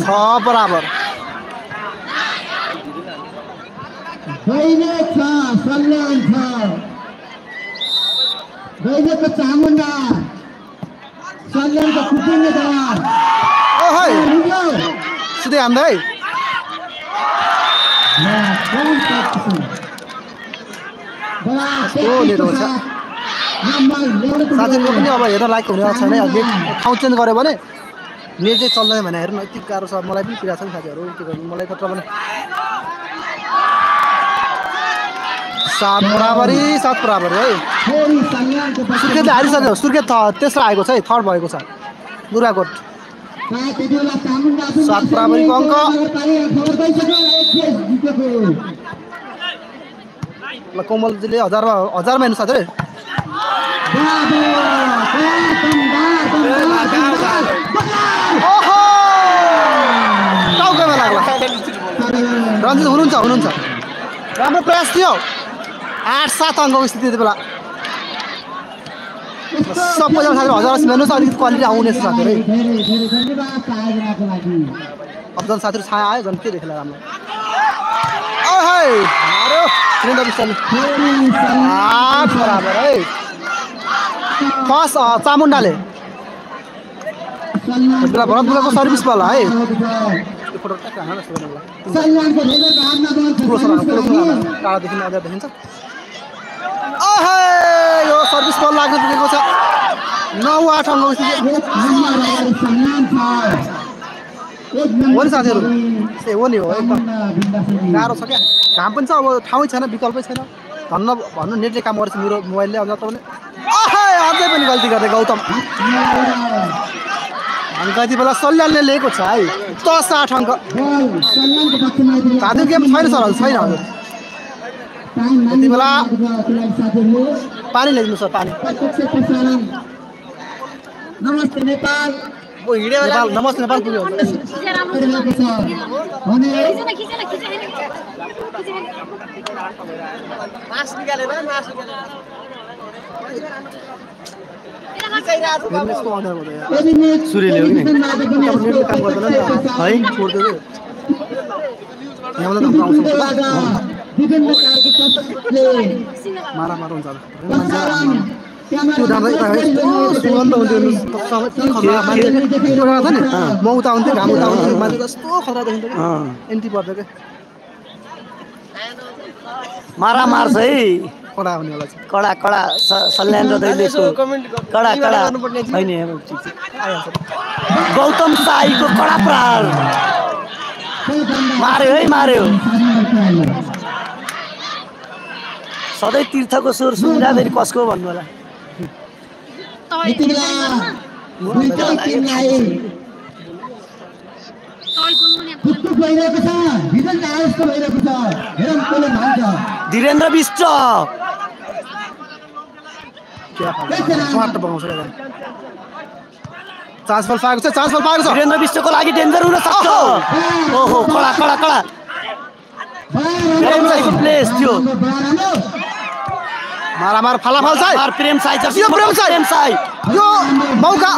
छ बराबर दैनिक छ सल्यान छ दैनिकको चामुण्डा सल्यानको लिएर हुन्छ। पनि अब हेर्न लायक हुने है। अब नेट ठाउँ चेन्ज गऱ्यो भने नेट चाहिँ चल्दैन भने हेर्नु यति गाह्रो छ मलाई पनि पीडा छ नि साथीहरू के गर्नु मलाई त भने सात बराबरी सात बराबरी है सुर्खेतले हारिसक्यो सुर्खेत थ- तेस्रो आएको छ है थर्ड भएको छ दुर्गाकोट सात बराबरीको अङ्क। ल कोमलजीले हजारमा हजारमा हेर्नु ओहो! टाउकोमा लाग्ला? रञ्जित हुनुहुन्छ हुनुहुन्छ. राम्रो प्रयास थियो। आठ सात अङ्कको स्थिति त्यति बेला। सबैजना साथीहरू हजार हेर्नुहोस् अलिकति क्वालिटी आउनेछ साथीहरू झन् साथीहरू छाया आयो झन् के देखेला राम्रो बराबर है चामुण्डाले त्यति बेला भरत बुकाको सर्भिस वाला है टाढादेखि देखिन्छ यो सर्भिस बल लाग्नु पुगेको छ नौ आठ हो नि साथीहरू ए हो नि हो एकदम गाह्रो छ क्या। घाम पनि छ अब ठाउँै छैन विकल्पै छैन। भन्न भन्नु नेटले काम गर्छ मेरो मोबाइलले अब तपाईँले अझै पनि गल्ती गर्दै गौतम। अङ्क यति बेला सल्यानले लिएको छ है। दस आठ अङ्क। धादिङ गेम छैन सर छैन। हजुर यति बेला पानी ल्याइदिनु सर पानी। नमस्ते नेपाल। नमस्ते नेपाल पुग्यो। सूर्यले हो कि काम गर्दैन है मारा मारा हुन्छ। त्यो डाँडा यता यस्तो सुगन्ध हुन्थ्यो हेर्नुहोस्, कस्तो खतरा मान्छे त्यो डाँडा छ नि म उता हुन्थेँ घाम उता हुन्थ्यो मान्छे कस्तो खतरा देखिन्थ्यो कि एन्टी पर्थ्यो क्या मारा मार्छ है। कडा हुनेवाला कडा कडा कडा कडा। होइन गौतम साईको कडा प्रहार मार्यो है मार्यो। सधैँ तीर्थको स्वर सुन्दाखेरि कसको भन्नु होला? यति बेला दुईटै टिमलाई कुटकुट भइरहेको छ विभिन्न आयस्क भइरहेको छ हेरौँ कसले भान्छ धीरेन्द्र विष्ट क्या फाल्टो स्वाट बगाउँछ क्या चान्स बल पाएको छ चान्स बल पाएको छ धीरेन्द्र विष्टको लागि डेन्जर हुन सक्छ ओहो कडा कडा कडा प्लेस थियो मारामार फालाफाल छ मार प्रेम साई यो प्रेम साई। प्रेम साई यो मौका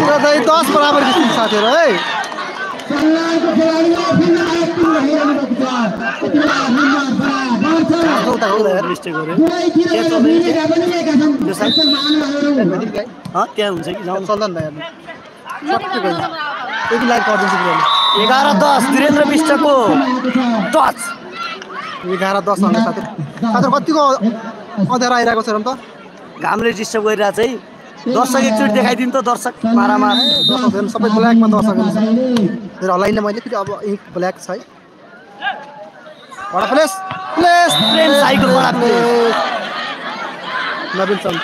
पुरा दस बराबर साथीहरू है त्यहाँ हुन्छ कि जाउँ चल्दैन यति लाइक गरिदिन्छु कि एघार दस धीरेन्द्र विष्टको टच एघार दस अङ्क साथी साथीहरू कतिको अँध्यारो आइरहेको छ हेरौँ त घामले डिस्टर्ब गरिरहेको छ है दर्शक एकचोटि देखाइदिनु त दर्शक मारामा दर्शक सबै ब्ल्याकमा दर्शक फेरि हल्लाइनँ मैले फेरि अब इङ्क ब्ल्याक छ है प्लेस प्लेस प्रेम साईको प्लेस नवीन चन्द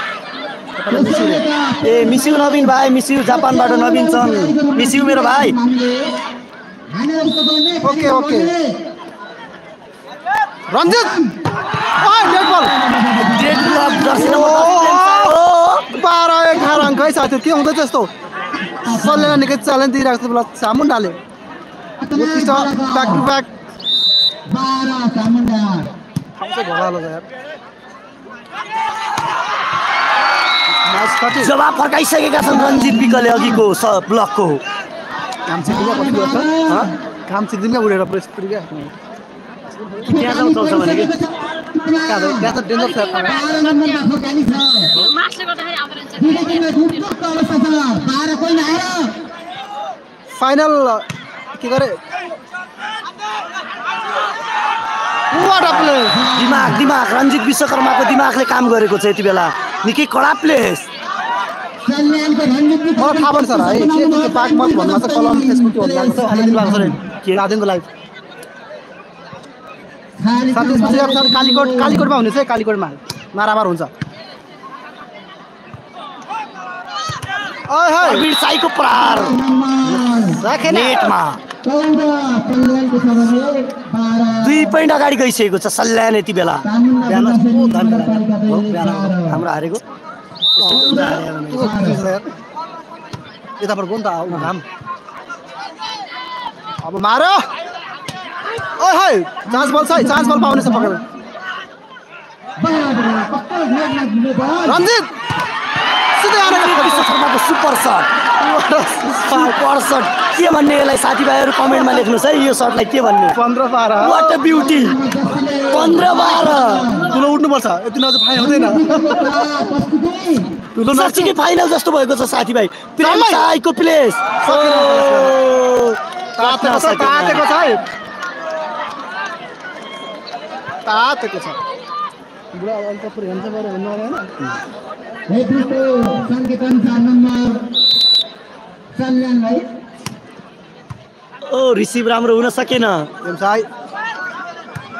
ए मिस्यु नवीन भाइ मिस्यु जापानबाट नवीन छन् मिस्यु मेरो भाइ ओके ओके रञ्जित ओइ, नेट बल डेट क्लब जर्सी नम्बर दस, प्रेम साई। ओ, बाह्र एघार अङ्क है साथी के हुँदैछ यस्तो सल्लेन निकै च्यालेन्ज दिइरहेको छ चामुन्डाले उत्कृष्ट ब्याक टु ब्याक जवाब फर्काइसकेका छन् रञ्जित विकले अघिको स ब्लकको। छिक्दिन क्या उडेर प्रेस त्यहाँ चल्छ भने कि? त्यहाँ त डेन्जर छ। फाइनल के गरे? दिमाग दिमाग। रञ्जित विश्वकर्माको दिमागले काम गरेको छ यति बेला। निकै कडा प्लेस मलाई थाहा पनि छ र। है के मत भन्नु छ कलम फेसबुक के लाग्छ रे। के लाइभ साथी त्यसपछि अब साथी कालीकोट कालीकोटमा हुनेछ है कालीकोटमा मारामार हुन्छ। साईको नेटमा। दुई पोइन्ट अगाडि गइसकेको छ सल्यान यति बेला। बिहान हाम्रो हारेको। यताबाट गयो नि त अब घाम अब मार। है बल छ है चान्स बल पाउने छ पक्रेर रञ्जित सुपर सट। के भन्ने यसलाई साथीभाइहरू कमेन्टमा लेख्नुहोस् है यो सटलाई के भन्ने? पन्ध्र बाह्र। वाट ब्युटी पन्ध्र बाह्र! उठ्नुपर्छ यति फाइन हुँदैन। साँच्चीकै फाइनल जस्तो भएको छ साथीभाइ। प्लेस तातेको छ तातेको छ है तातेको छ। बुढा भन्नु होइन? चार नम्बर ओ रिसिभ राम्रो हुन सकेन।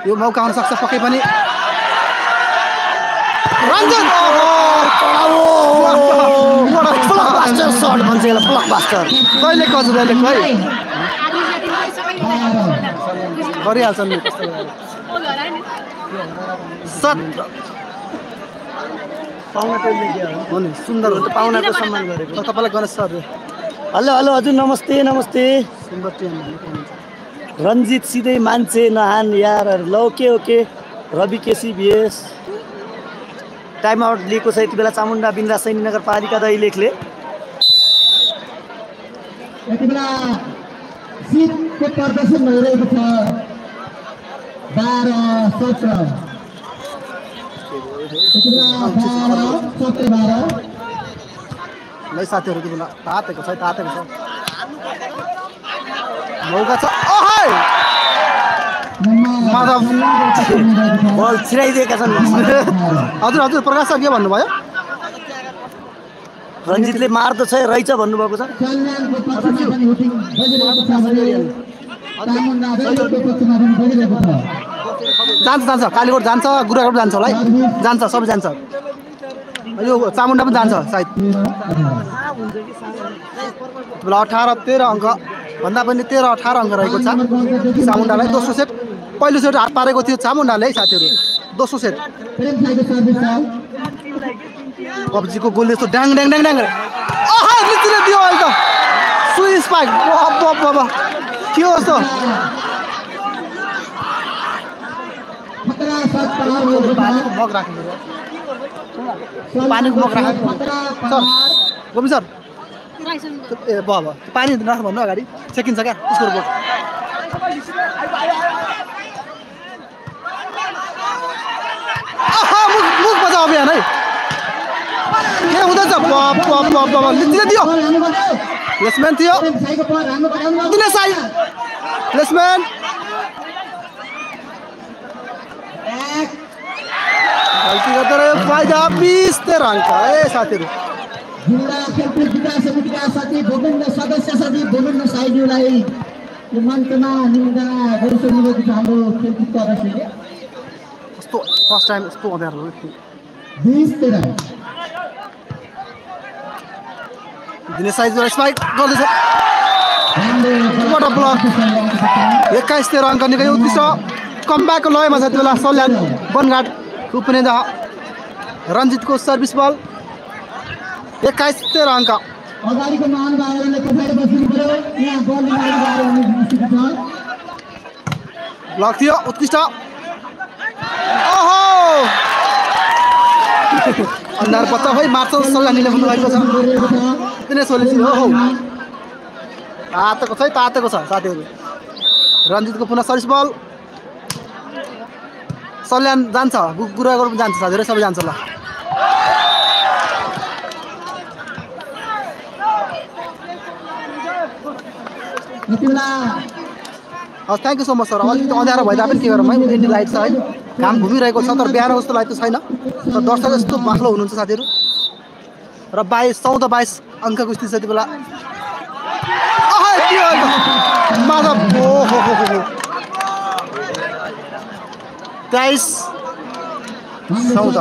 यो मौका हुन सक्छ पक्कै पनि। रञ्जन ब्लकबास्टर सट भन्छ यसलाई ब्लकबास्टर कहिले खै गरिहाल्छन् नि। सुन्दर हो। पाहुनाको सम्मान गरेको। तपाईँलाई गणेश सर। हेलो हेलो हजुर नमस्ते नमस्ते। सुन्दर। रन्जित सिधै मान्छे नहान यार ल okay okay. Ravi KC VS time out लिएको छ यति बेला चामुण्डा बिन्द्रा सैनी नगरपालिका दैलेखले प्रदर्शन भइरहेको छ। बाह्र सत्र। बाह्र? सत्र बाह्र। लै साथीहरू त्यो बेला तातेको छ तातेको छ। मौका छ। बल छिराइदिएका छन्। हजुर हजुर प्रकाश सर के भन्नुभयो? रन्जितले मार्दो छ रहेछ भन्नुभएको छ। जान्छ जान्छ। कालीकोट जान्छ गुराकोट जान्छ होला है। जान्छ सबै जान्छ। यो चामुण्डा पनि जान्छ सायद। बेला अठार तेह्र अङ्क। भन्दा पनि तेह्र अठार अङ्क रहेको छ चामुण्डालाई। दोस्रो सेट। पहिलो सेट हात पारेको थियो चामुण्डाले है साथीहरू। दोस्रो सेट। पब्जीको गोल यस्तो ड्याङ ड्याङ ड्याङ ड्याङ। दियो अहिले त अब अब के हो पानीको मग राख्नु पानीको मग सर. गोमी ए भयो भयो पानी नराख भन्नु अगाडि. चेकिन्छ क्या? बोर्ड आहा मुख अभियान है। के हुँदैछ? दियो। बल हान्नुपर्छ प्लेसमेन्ट थियो प्रेम साईको प्रहार हान्नुपर्छ दिने साई प्लेसमेन्ट एक गल्ती गर्दै रह्यो फाइदा बिस तेह्र अङ्क ए साथीहरू जिल्ला खेलकुद विकास समितिका सचिव गोविन्द सदस्य सचिव गोविन्द साईज्यूलाई यो मञ्चमा निम्तना गरिसक्नुभएको छ हाम्रो खेलकुद सदस्यले कस्तो फर्स्ट टाइम यस्तो अँध्यारो हो बिस तेह्र दिने साइजबाट स्पाइक गर्दैछ block. एक्काइस तेह्र अङ्क निकै उत्कृष्ट कम्ब्याकको लयमा छ त्यो बेला सल्यान बनघाट उपिने रञ्जितको सर्भिस बल एक्काइस तेह्र अङ्क ब्लक थियो उत्कृष्ट अन्धार बच्चा है मार्छ सल्यानीले भन्नुभएको छ दिने सोलेसी हो। हो। तातेको छ है तातेको छ साथीहरू रञ्जितको पुनः सर्भिस बल। सल्यान जान्छ गु- गुरागुर पनि जान्छ साथीहरू सबै जान्छ ल। हस् thank you so much sir अलिकति अँध्यारो भइदा पनि के गरौँ है? एलइडी लाइट छ है। घाम घुमिरहेको छ तर बिहान जस्तो लाइट त छैन। तर दर्शक यस्तो बाक्लो हुनुहुन्छ साथीहरू। र बाइस चौध बाइस। अङ्कको स्थिति छ त्यति बेला? माधव हो तेइस चौध।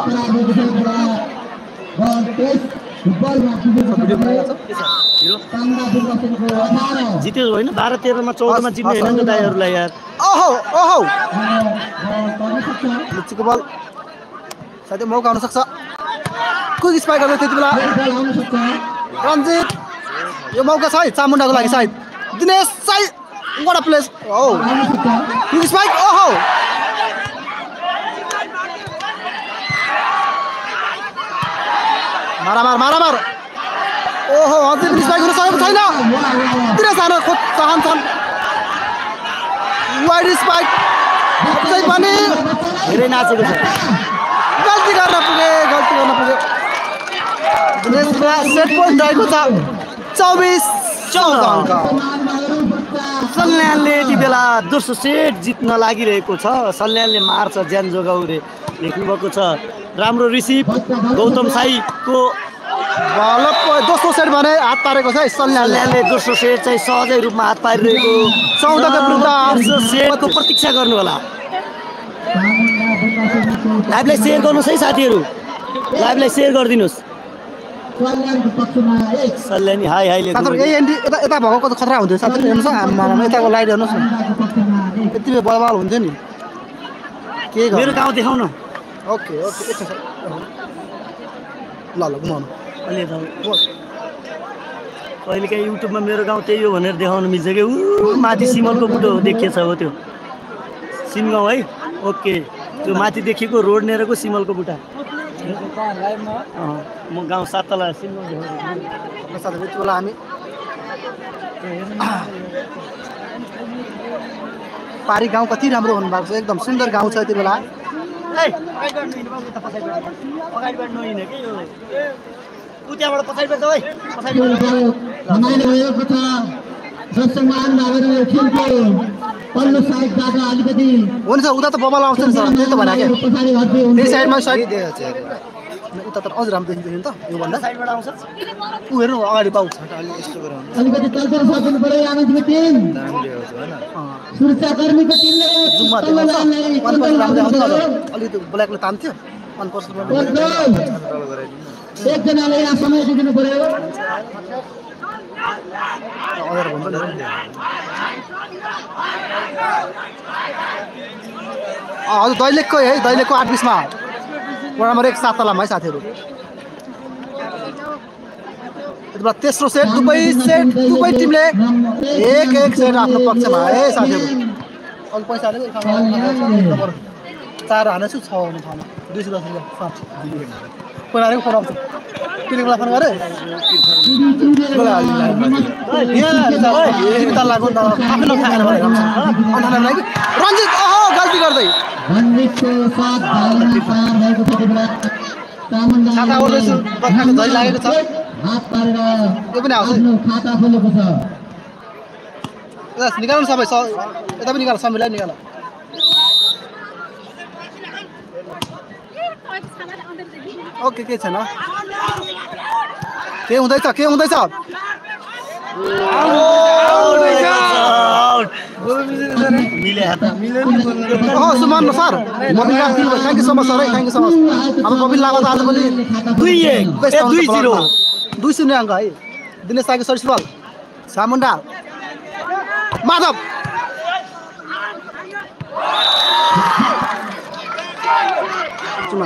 जित्यो होइन बाह्र तेह्रमा चौधमा जित्ने होइन नि त दाइहरूलाई यार। ओहो ओहो। लुच्चीको बल। साथै मौका हुनसक्छ कुक स्पाइक गर्दै त्यति बेला। रञ्जित यो मौका छ है चामुण्डाको लागि सायद। दिनेश साई वडा प्लेस हो स्पाइक ओहो मारामार मारामार ओहो अझै पनि स्पाइक हुन सकेको छैन। दिनेश हान खोज चाहन्छन् वाइड स्पाइक अझै पनि। धेरै नाचेको छ। गल्ती गर्न पुगे गल्ती गर्न पुगे। दिनेशमा सेट पोइन्ट रहेको छ चौबिस चौध अङ्क सल्यानले यति बेला दोस्रो सेट जित्न लागिरहेको छ सल्यानले मार्छ ज्यान जोगाउरे लेख्नुभएको छ राम्रो रिसिभ गौतम साईको दोस्रो सेट भने हात पारेको छ सल्यानले दोस्रो सेट चाहिँ सहजै रूपमा हात पारिरहेको चौधको विरुद्ध सेटको प्रतीक्षा गर्नु होला लाइभलाई सेयर गर्नुहोस् है साथीहरू। लाइभलाई सेयर गरिदिनुहोस् सल्यानी हाई हाई साथीहरू यही यता यता भएको कस्तो खतरा हुन्थ्यो? साथीहरू हेर्नुहोस् आम्मामा यताको लाइट हेर्नुहोस् न। यति बेला बलबाल हुन्थ्यो नि। के मेरो गाउँ देखाउन। Okay okay. ल ल घुमाउनु। कहिलेकाहीँ युट्युबमा मेरो गाउँ त्यही हो भनेर देखाउनु मिल्छ कि? ऊ माथि सिमलको बुटो देखिएछ हो त्यो। सिम गाउँ है? ओके। त्यो माथि देखिएको रोड नेरको सिमलको बुटा। म गाउँ सात तला सिमल देखाउँछु। ल साथीहरू यति बेला हामी। पारी गाउँ कति राम्रो हुनुभएको छ एकदम सुन्दर गाउँ छ यति बेला। पछाडिबाट के जाऊ है पछाडि पल्लो साइडबाट अलिकति हुन्छ उता त बबल आउँछ नि सर त्यही त पछाडि हट्यो त्यही साइडमा साइड उता त अझ राम्रो देखिँदैन त योभन्दा साइडबाट आउँछ। ऊ हेर्नु अगाडि पाउँछ यस्तो गरेर अलिकति तलतिर सकिनु पर्यो आमाजीको टिम। सुरक्षाकर्मीको टिमले अलिकति ब्ल्याकले तान्थ्यो। वान पर्सेन्ट एकजनाले यहाँ समय दिनु पर्यो। अगाडि भन्छ नि हजुर दैलेखकै है दैलेखको आठ बिसमा। वडा नम्बर एक सात तलामा है साथीहरू। तेस्रो सेट दुवै सेट दुवै टिमले एक एक सेट आफ्नो पक्षमा है साथीहरू। अलिक पैसा चार हानेछु छ ठाउँमा। दुई सय दस रुपियाँ सात। हालेको फोन किनेकोलाई फोन गरेँ? रञ्जित गल्ती गर्दै। ओर्दैछु बर्खाको झरी लागेको छ। हात पारेर त्यो पनि आउँछ। आफ्नो निकाल्नु सबै यता पनि निकाल समीलाई निकाल। ओके के छैन के हुँदैछ के हुँदैछ मिले हात ओहो सुमन सर बबिन राख दिनुभयो thank you so much sir है थ्याङ्क यू सो मच हाम्रो बबिन लामा त आजभोलि दुई एक बेस्ट ए, आउनु दुई छ जिरो ब्लडमा। दुई शून्य अङ्क है दिनेश साईको सर्भिस बल सामुन्डा माधव जुम्मा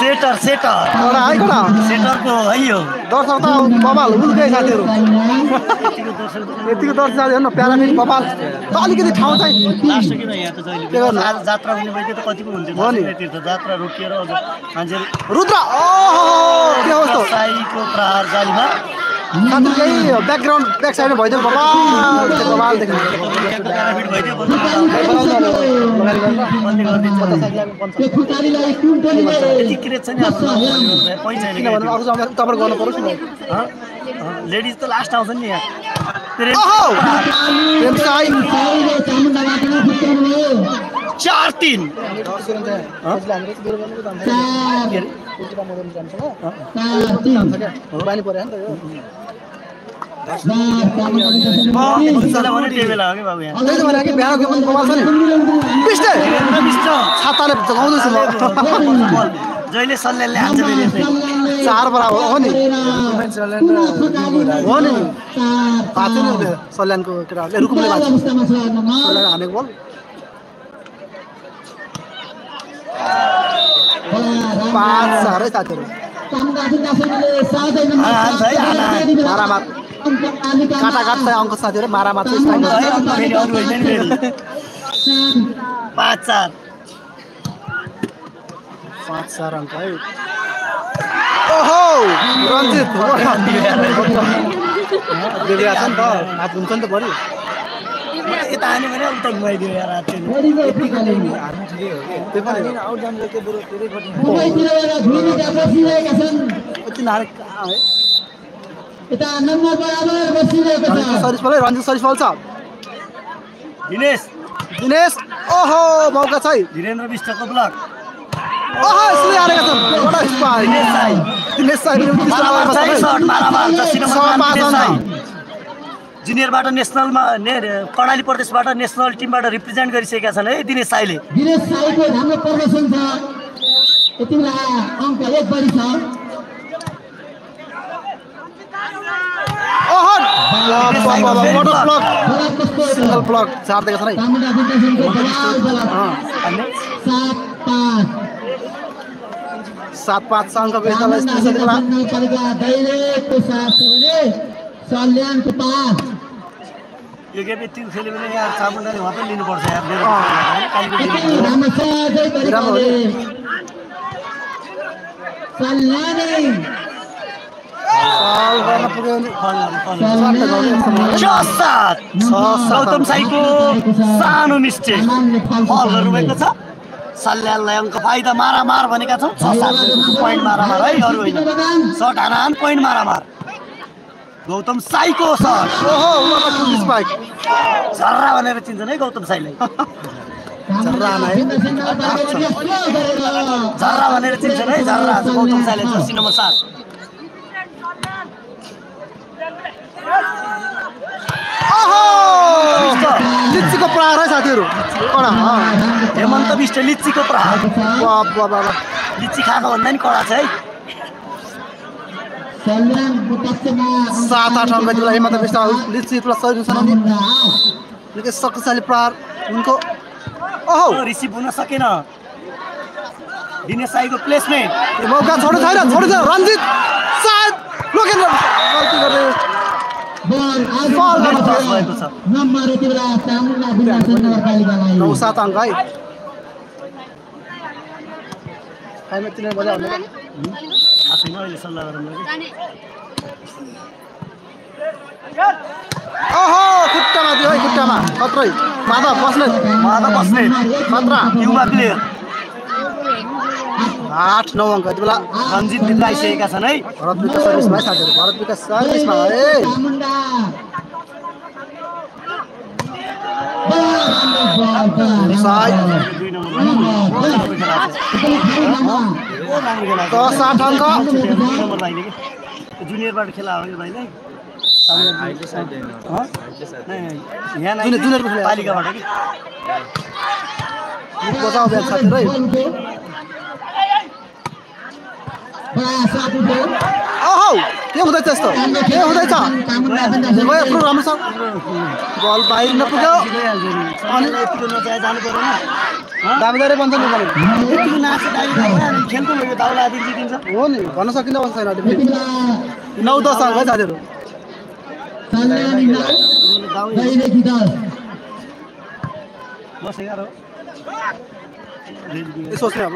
सेटर सेटर है एउटा सेटरको है यो दर्शक त बबाल उल्कै साथीहरू यतिको दर्शक साथी हेर्नु प्यारामिट बबाल त अलिकति ठाउँ चाहिँ के गर्नु? जात्रा हुने भइदियो त कतिको हुन्थ्यो हो नि। जात्रा रोकिएर अझ मान्छेहरू रुद्र ओहो के अवस्था साईको प्रहार जालीमा साथी ब्याकग्राउन्ड ब्याक साइडमा भइदियो बबाल त्यो बबाल देख्नु। प्याराफिट भइदियो बन्द त्यो खुट्टारीलाई कुन टोलीले यति क्रेज छ नि अब पैसा छैन किनभने अरू गर्नु परोस् नि लेडिज त लास्ट आउँछ नि यहाँ चार तिन बानी पऱ्यो नि त यो। छाताले जगाउँदैछु म जहिले सल्लाहले हान्छ। चार बराबर हो नि हो नि भएको नि सल्यानको केटाहरूले रुकुमले छ सल्यान हानेको बल पाँच चार है साथीहरू काटाकाट चाहिँ अङ्क साथीहरू नि फेरि। पाँच चार। पाँच चार अङ्क है। ओहो! रञ्जित देविया छ नि त हात हुन्छ नि त बढी। यता हान्यो भने उता घुमाइदियो यार हात चाहिँ। त्यो पनि हो। यति है छ। दिनेश। दिनेश? ओहो मौका छै धीरेन्द्र विष्टको ब्लक ओहो यसले हारेका छन्। एउटा साई। साई। जुनियरमा नेसनलमा ने कर्णाली प्रदेशबाट नेसनल टिमबाट रिप्रेजेन्ट गरिसकेका छन् है दिनेश साईले। दिनेश साईको राम्रो प्रदर्शन छ। यति बेला अङ्क एक बढी छ ओहो मोटर ब्लक बलक कस्तो सिङ्गल ब्लक झार्दिएका छन् है चामुण्डा विद्यासनको बलाल बलक अँ, सात पाँच सात पाँच छ चामुण्डा यति बेला नगरपालिका दैलेखको साथ छ सल्यानको पाँच यो गेम यतिको खेल्यो भने यहाँ चामुण्डाले उहाँ पनि लिनुपर्छ यार। मेरो गौतम साईको सानो मिस्टेक फल गर्नुभएको छ। सल्यानलाई अङ्क फाइदा मारामार भनेका छौँ। छ सात पोइन्ट मारामार है अरू होइन। सर्ट हान पोइन्ट मारामार। गौतम साईको सर्ट ओहो उहाँको टु स्पाइक झर्रा भनेर चिन्छन् है गौतम साईलाई। झर्रा भनेर चिन्छन् है झर्रा। गौतम साईले जर्सी नम्बर सात ओहो लिच्चीको प्रहार है साथीहरू। कडा। हेमन्त विष्ट लिच्चीको प्रहार। वाह। लिच्ची खाएको भन्दा नि कडा छ है। सात आठ बेला हेमन्त विष्ट लिच्ची प्लस निकै शक्तिशाली प्रहार उनको। ओहो! रिसिभ हुन सकेन। दिनेश साईको प्लेसमेन्ट मौका छोड्नु छैन छोड्नु छैन। रञ्जित सायद लोकेन्द्र। गल्ती छ नम्बर यति बेला चामुण्डा विकास नगरपालिकालाई नौ सात अङ्क है टाइम यति नै बजा थाहा छैन अहिले सल्लाह गरौँ ल कि। ओहो खुट्टामा दियो है खुट्टामा खत्रै माधव बस्ने माधव बस्ने खतरा युवा प्लेयर आठ नौ अङ्क यति बेला रञ्जित भित्र आइसकेका छन् है? भरत विकास सर्भिसमा साथीहरू भरत विकास सर्भिसमा है? दस आठ अङ्क। जुनियरबाट खेला हो यो भाइले? यहाँ जुनियर- जुनियरको। पालिकाबाट कि? ब्याग ओहो के हुँदैछ यस्तो के हुँदैछ गयो राम्रो छ बल बाहिर नपुग्यो अनि यतिको नचाहे जानु दावेदारै बन्छ नि यतिको खेलको भयो दाउला आदि जितिन्छ हो नि भन्न सकिँदा छैन। नौ दस है साथीहरू एघार सोच्ने अब?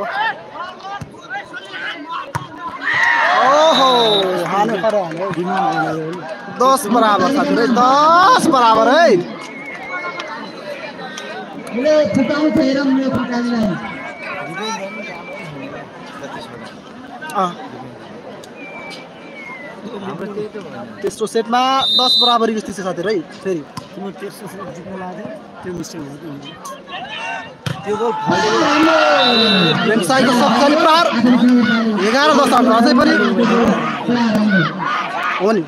ओहो हाने दस बराबर साथीहरू दस बराबर है। तेस्रो सेटमा दस बराबरी स्थिति छ साथीहरू है फेरि। तिम्रो तेस्रो सेट जित्न लाग्यो त्यो मिस्टेक हुन्छ। त्यो बल व्यवसायको शक्तिशाली प्रहार एघार अझै पनि। हो नि।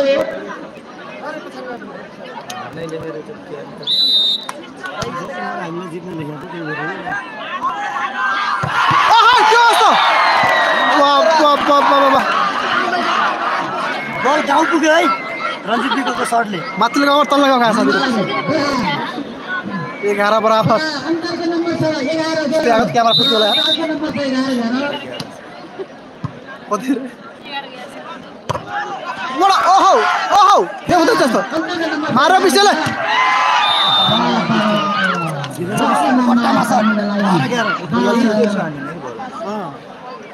त्यो। बल। गाउँ पुग्यो है। रञ्जित सर्टले माथिल्लो गाउँ तल्लो गाउँ एघार बराबर। नम्बर छ एघार त्यहाँ क्यामेरा पुग्यो होला। कति? ओहो ओहो के हुँदैछ यस्तो अन्तरको नम्बर मार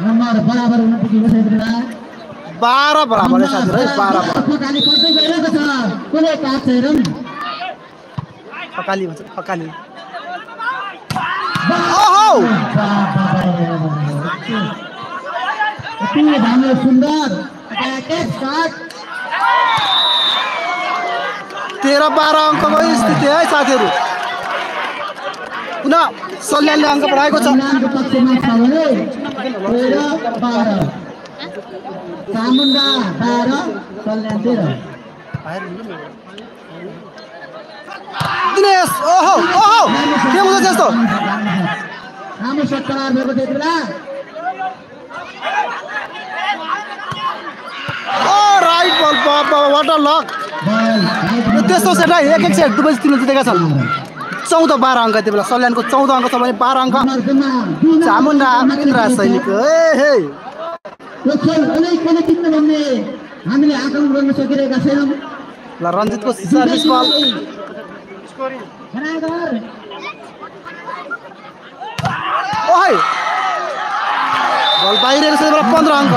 नम्बर बराबर हुन पुगेको बाह्र बराबर है साथीहरू बाह्र कुनै काट छ। हेरौँ फकाली भन्छ फकाली ओहो! यति राम्रो सुन्दर। तेह्र बाह्र अङ्कको स्थिति है साथीहरू। पुनः सल्यानले अङ्क बढाएको छ। दिनेश ओहो ओहो के हुँदैछ यस्तो? राम्रो भएको बेला right ball what a luck त्यस्तो सेट एक एक सेट दुवै टिमले जितेका छन्। चौध बाह्र अङ्क यति बेला सल्यानको चौध अङ्क छ भने बाह्र अङ्क। चामुण्डा इन्द्रा सैनिक हे। ल रञ्जितको सर्भिस बल ओहै छ पन्ध्र अङ्क।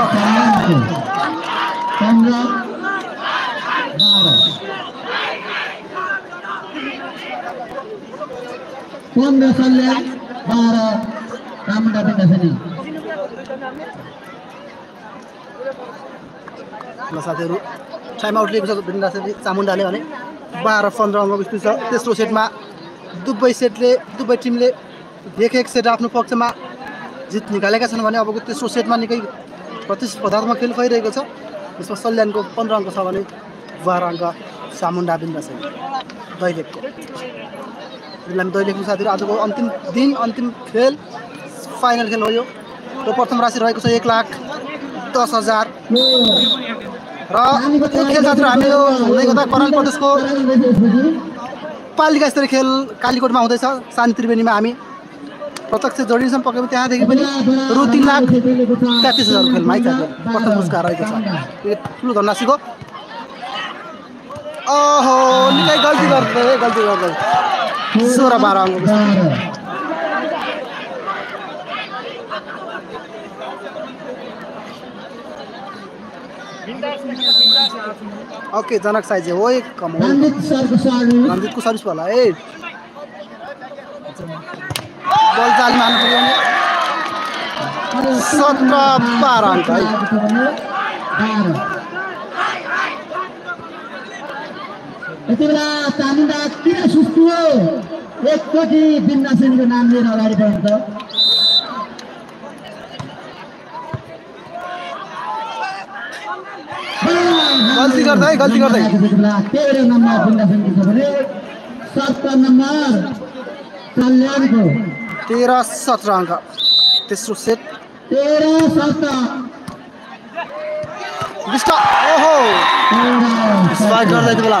बाह्र कामुण्डा बेङ्गासनी ल साथीहरू टाइम आउट लिएको छ बिन्दासरी चामुण्डाले भने बाह्र पन्ध्र अङ्कको स्थिति छ। तेस्रो सेटमा दुवै सेटले दुवै टिमले एक एक सेट आफ्नो पक्षमा जित निकालेका छन् भने अबको तेस्रो सेटमा निकै प्रतिस्पर्धात्मक खेल भइरहेको छ। यसमा सल्यानको पन्ध्र अङ्क छ भने बाह्र अङ्क चामुण्डा बिन्दासरी दैलेखको। जिल्लामा दैलेखको साथीहरू आजको अन्तिम दिन अन्तिम खेल फाइनल खेल हो। यो र प्रथम राशि रहेको छ एक लाख दस हजार। र यो खेल साथीहरू हामी यो हुँदै गर्दा कराल प्रदेशको पालिका स्तरीय खेल कालीकोटमा हुँदैछ। शान्ति त्रिवेणीमा हामी प्रत्यक्ष जोडिन्छौँ पक्कै त्यहाँदेखि पनि रु तिन लाख तेत्तिस हजार खेलमा है प्रथम पुरस्कार रहेको छ। यो ठुलो धनराशिको। ओहो निकै गल्ती गर्दै गल्ती गर्दै। सोह्र बाह्र अङ्क ओके जनक साइज हो एक कम हो रञ्जित सरको सर्भिस होला ए। बल पऱ्यो सत्र बाह्र अङ्क है। यति बेला चामुण्डा किन सुस्तियो एकचोटि बिन्दासेनीको नाम लिएर अगाडि बढ्छ। गल्ती गर्दै, गल्ती गर्दै। तेह्र नम्बर बिन्दासेनीको छ भने सत्र नम्बर कल्याणको। तेह्र सत्र अङ्क। तेस्रो सेट। तेह्र सत्र। विष्ट ओहो। स्पाइक गर्दै बेला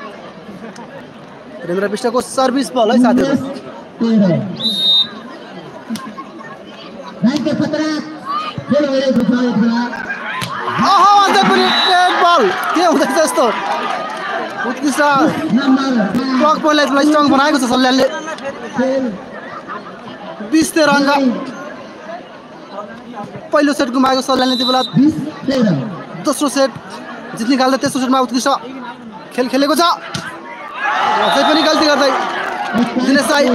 वीरेन्द्र विष्टको सर्भिस बल है साथीहरू बेला। के हुँदैछ यस्तो? उत्कृष्ट। ब्लक पोइन्टलाई स्ट्रङ बनाएको छ सल्यानले बिस तेह्र पहिलो सेट गुमाएको सल्यानले त्यो बेला दोस्रो सेट जित निकाल्दै तेस्रो सेटमा उत्कृष्ट खेल खेलेको छ। अझै पनि गल्ती गर्दै दिनेश राई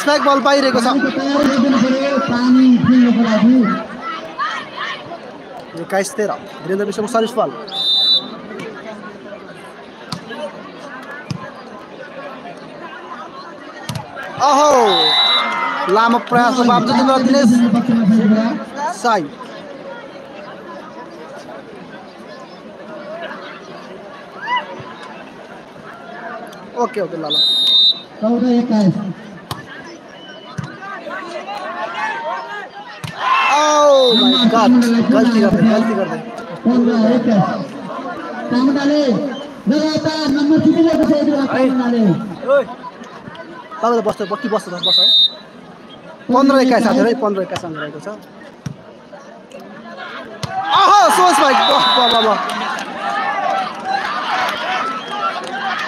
स्पाइक बल पाइरहेको छ। एक्काइस तेह्र। वीरेन्द्र विश्वको सर्भिस बल अहो! लामो प्रयासको बावजुद दिनेश। साई। ओके ओके ल ल चौध एक्काइस गल्ती गर्दै गल्ती गर्दै पन्ध्र एक्काइस कामदाले लगातार नम्बर छुटिरहेको छ यति बेला कामदाले तपाईँ त बस्छ बत्ती बस्छ त बस्छ है पन्ध्र एक्काइस है पन्ध्र एक्काइस रहेको छ अह सोच भाइ वाह वाह वाह बाइस अङ्क बाइस पन्ध्र सब गएको छ सल्यानको राम्रो राम्रो राम्रो राम्रो कामदाले पनि अट्याक अलिकति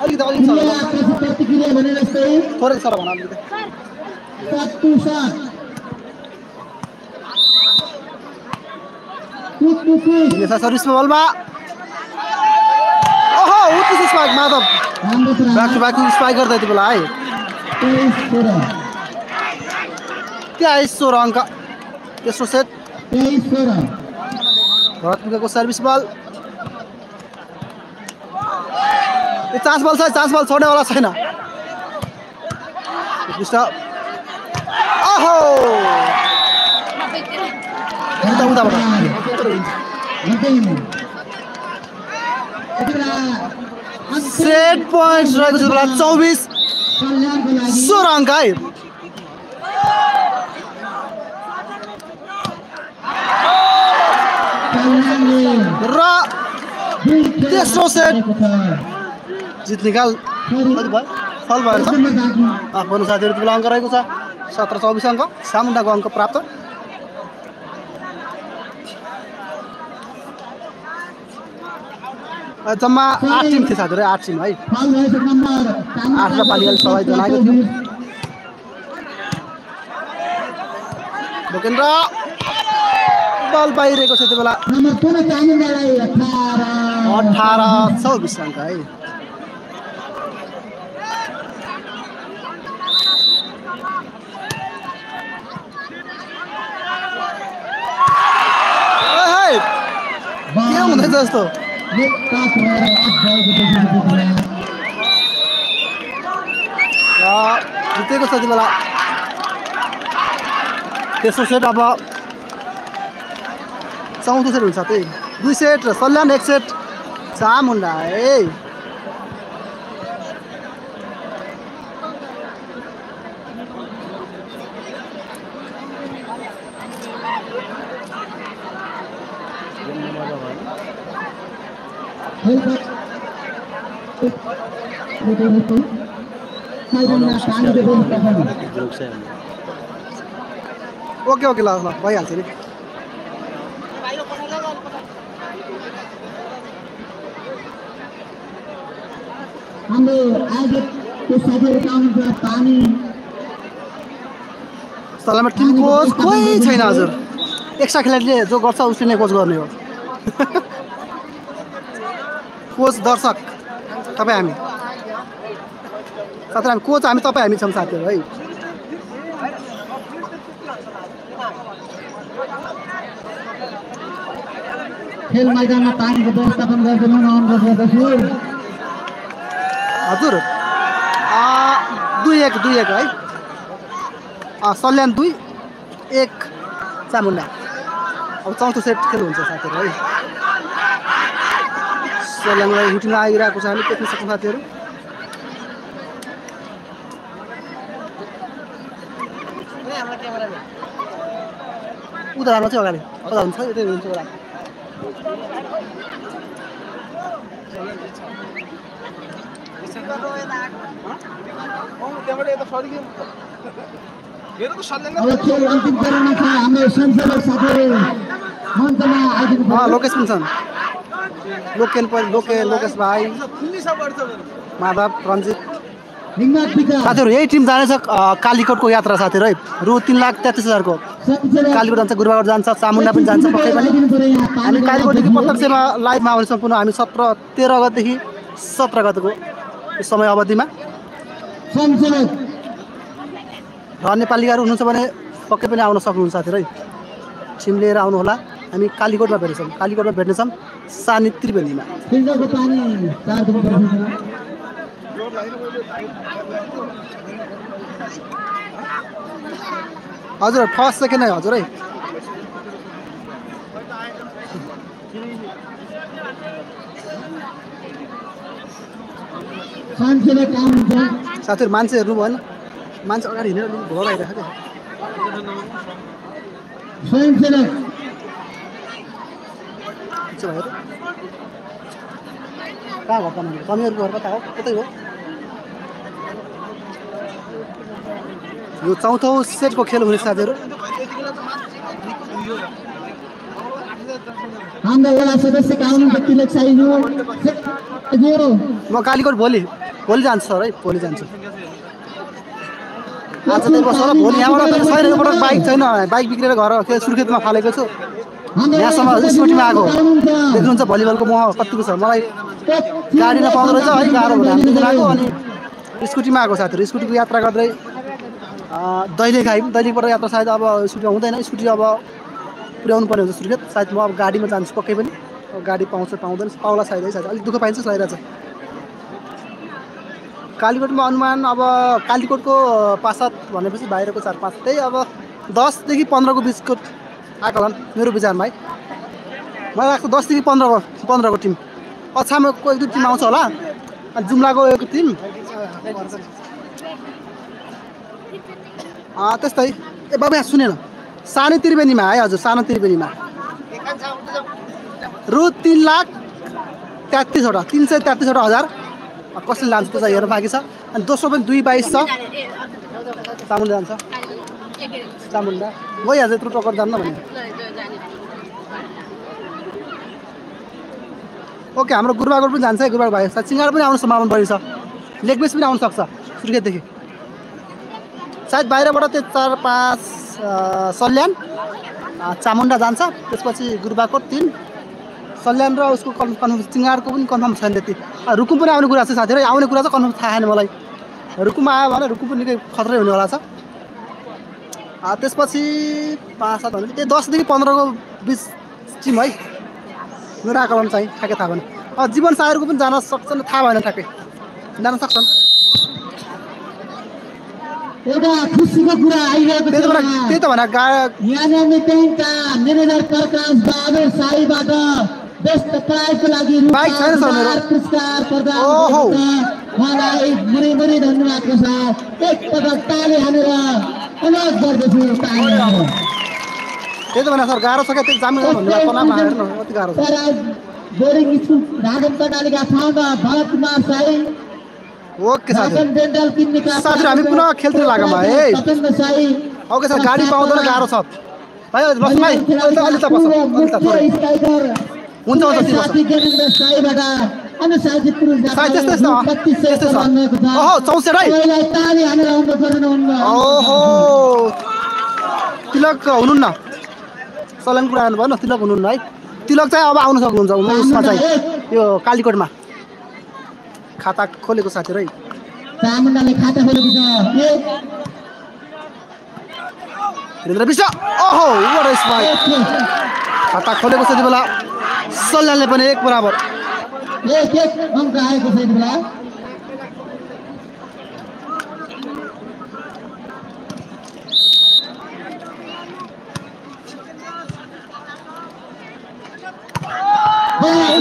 अलिकति छ क्रिया पछि प्रतिक्रिया भने जस्तै थोरै छ र भन अलिकति सत्तु सात कुद कुद कुद दिनेश सर्भिसमा बलमा ओहो उत्कृष्ट spike Madhav. Back to back spike गर्दा यति बेला है तेइस सोह्र अङ्क? तेस्रो सेट? भरत पुगेको सर्भिस बल ए चान्स बल छ चान्स बल छोड्नेवाला छैन। उताबाट। सेट पोइन्ट रहेको बेला चौबिस सोह्र अङ्क है र तेस्रो सेट। गरेको छ। जित निकाल फेरि कति भयो फल भएर छ। आफ्नो साथीहरू अङ्क रहेको छ सत्र चौबिस अङ्क सामुन्डाको अङ्क प्राप्त जम्मा आठ टिम थिए साथीहरू आठ टिम है। फल भएको नम्बर आठ र पालिकाले सबै जनाएको थियो। भोकेन्द्र बल पाइरहेको छ त्यो बेला। अठार चौबिस अङ्क है। के हुँदैछ जस्तो एक जितेको छ त्यो बेला तेस्रो सेट अब चौथो सेट हुन्छ त्यही दुई सेट र सल्यान एक सेट चामुन्डा है साइडमा पानीको व्यवस्था छ। ओके ओके ल ल भइहाल्छ नि हाम्रो आयोजकको साथीहरू आउनुहुन्छ पानी सल्यानमा टिम कोच कोही छैन हजुर। एक्स्ट्रा खेलाडीले जो गर्छ उसले नै कोच गर्ने हो। कोच दर्शक तपाईँ हामी। साथै हामी कोच हामी तपाईँ हामी छौँ साथीहरू है। खेल मैदानमा पानीको व्यवस्थापन गरिदिनु अनुरोध गर्दछु हजुर। दुई एक दुई एक है। सल्यान दुई एक चामुन्डा अब चौथो सेट खेल हुन्छ साथीहरू है। सल्यानलाई हिटिङ आइरहेको छ हामी देख्न सक्छौँ साथीहरू। जानु चाहिँ अगाडि हुन्छ यतै हुन्छ लोकेश पनि छन्। लोकेल पनि लोके लोकेश भाइ माधव रञ्जित साथीहरू यही टिम जानेछ कालीकोटको यात्रा साथीहरू है रु तिन लाख तेत्तिस हजारको कालीकोट जान्छ गुरुबाबाट जान्छ चामुन्डा पनि जान्छ पक्कै पनि हामी कालीकोटदेखि प्रत्यक्षमा लाइभमा आउने सम्पूर्ण हामी सत्र तेह्र गतेदेखि सत्र गतेको यो समय अवधिमा र नेपालीहरू हुनुहुन्छ भने पक्कै पनि आउन सक्नुहुन्छ साथीहरू है टिम लिएर आउनुहोला हामी कालीकोटमा भेट्नेछौँ। कालीकोटमा भेट्नेछौँ सानी त्रिवेणीमा। हजुर फर्स्ट सेकेन्ड है हजुर। है साथीहरू मान्छे हेर्नु भएन मान्छे अगाडि हिँडेर घर आइरहेको क्या स्वयंसेवक के भयो त? कहाँ घर तपाईँको तपाईँहरूको घर कता हो? कतै हो? यो चौथो सेटको खेल हुने साथीहरू। म कालीकोट भोलि भोलि जान्छु सर है भोलि जान्छु। आज चाहिँ बस्छ भोलि यहाँबाट सय बाइक छैन बाइक बिग्रेर घर सुर्खेतमा फालेको छु। यहाँसम्म स्कुटीमा आएको। देख्नुहुन्छ भलिबलको मोह कतिको छ? मलाई गाडी नपाउँदो रहेछ है गाह्रो आएको अनि स्कुटीमा आएको साथीहरू। स्कुटीको यात्रा गर्दै दैलेख आयौँ दैलेखबाट यात्रा सायद अब स्कुटीमा हुँदैन। स्कुटी अब पुर्याउनु पर्ने हुन्छ सुर्खेत। सायद म अब गाडीमा जान्छु पक्कै पनि। गाडी पाउँछ पाउँदैन। पाउला सायद है सायद। अलिक दुःख पाइन्छ लगाइरहेछ कालीकोटमा अनुमान अब कालीकोटको पासात भनेपछि बाहिरको चार पाँच त्यही अब दसदेखि पन्ध्रको बिचको आएको होला मेरो विचारमा है। मलाई लाग्छ दसदेखि पन्ध्रको पन्ध्रको टिम। अछामको एक दुई टिम आउँछ होला। अनि जुम्लाको एक टिम। त्यस्तै। ए बाबु यहाँ सुनेन। सानो त्रिवेणीमा है हजुर सानो त्रिवेणीमा। रु तिन लाख तेत्तिसवटा तिन सय तेत्तिसवटा हजार। कसले लान्छ त्यो चाहिँ हेर्नु बाँकी छ। अनि दोस्रो पनि दुई बाइस छ। चामुन्डा जान्छ चामुन्डा गइहाल्छ यत्रो टक्कर जान्न भने ओके हाम्रो गुरुबाकोट पनि जान्छ है गुरुबाको भाइ। सायद सिँगार पनि आउनु सम्भावना बढी छ। लेगपिस पनि आउनु सक्छ सुर्खेतदेखि। सायद बाहिरबाट त्यो चार पाँच सल्यान अ, चामुन्डा जान्छ। त्यसपछि गुरुबाकोट तिन सल्यान र उसको कन्फर्म चिङ्गारको पनि कन्फर्म छैन त्यति। रुकुम पनि आउने कुरा छ साथीहरू। आउने कुरा चाहिँ कन्फर्म थाहा छैन मलाई। रुकुम आयो भने रुकुम पनि निकै खतरै हुनेवाला छ। त्यसपछि पाँच सात भने त्यही दसदेखि पन्ध्रको बिच टिम है। मेरो आकलन चाहिँ ठ्याक्कै थाहा भएन। जीवन सागरको पनि जान सक्छन् थाहा भएन ठ्याक्कै। जान सक्छन्। त्यही त भने बाइक छैन सर मेरो। ओहो। धन्यवादको साथ एकपटक ताली हानेर अनुरोध गर्दछु त्यही त भने सर गाह्रो छ क्या त्यो जामिन भन्नु पनामा हेर्नु कति गाह्रो छ बोर्डिङ स्कुल राजन कर्णालीका फाउन्डर भरत कुमार साई ओके साथी हामी पुनः खेलतिर लागौँ है। ओके सर गाडी पाउँदैन गाह्रो छ भाइ बस्नु भाइ अलि त बस हुन्छ हुन्छ ओहो तिलक हुनुहुन्न सल्यान कुरा आउनु भयो तिलक हुनुहुन्न है तिलक चाहिँ अब आउनु सक्नुहुन्छ उसमा चाहिँ यो कालीकोटमा खाता खोलेको साथीहरू है विश्व ओहो। खाता खोलेको छ त्यति बेला सल्यानले पनि एक बराबर एक एक अङ्क आएको छ यति बेला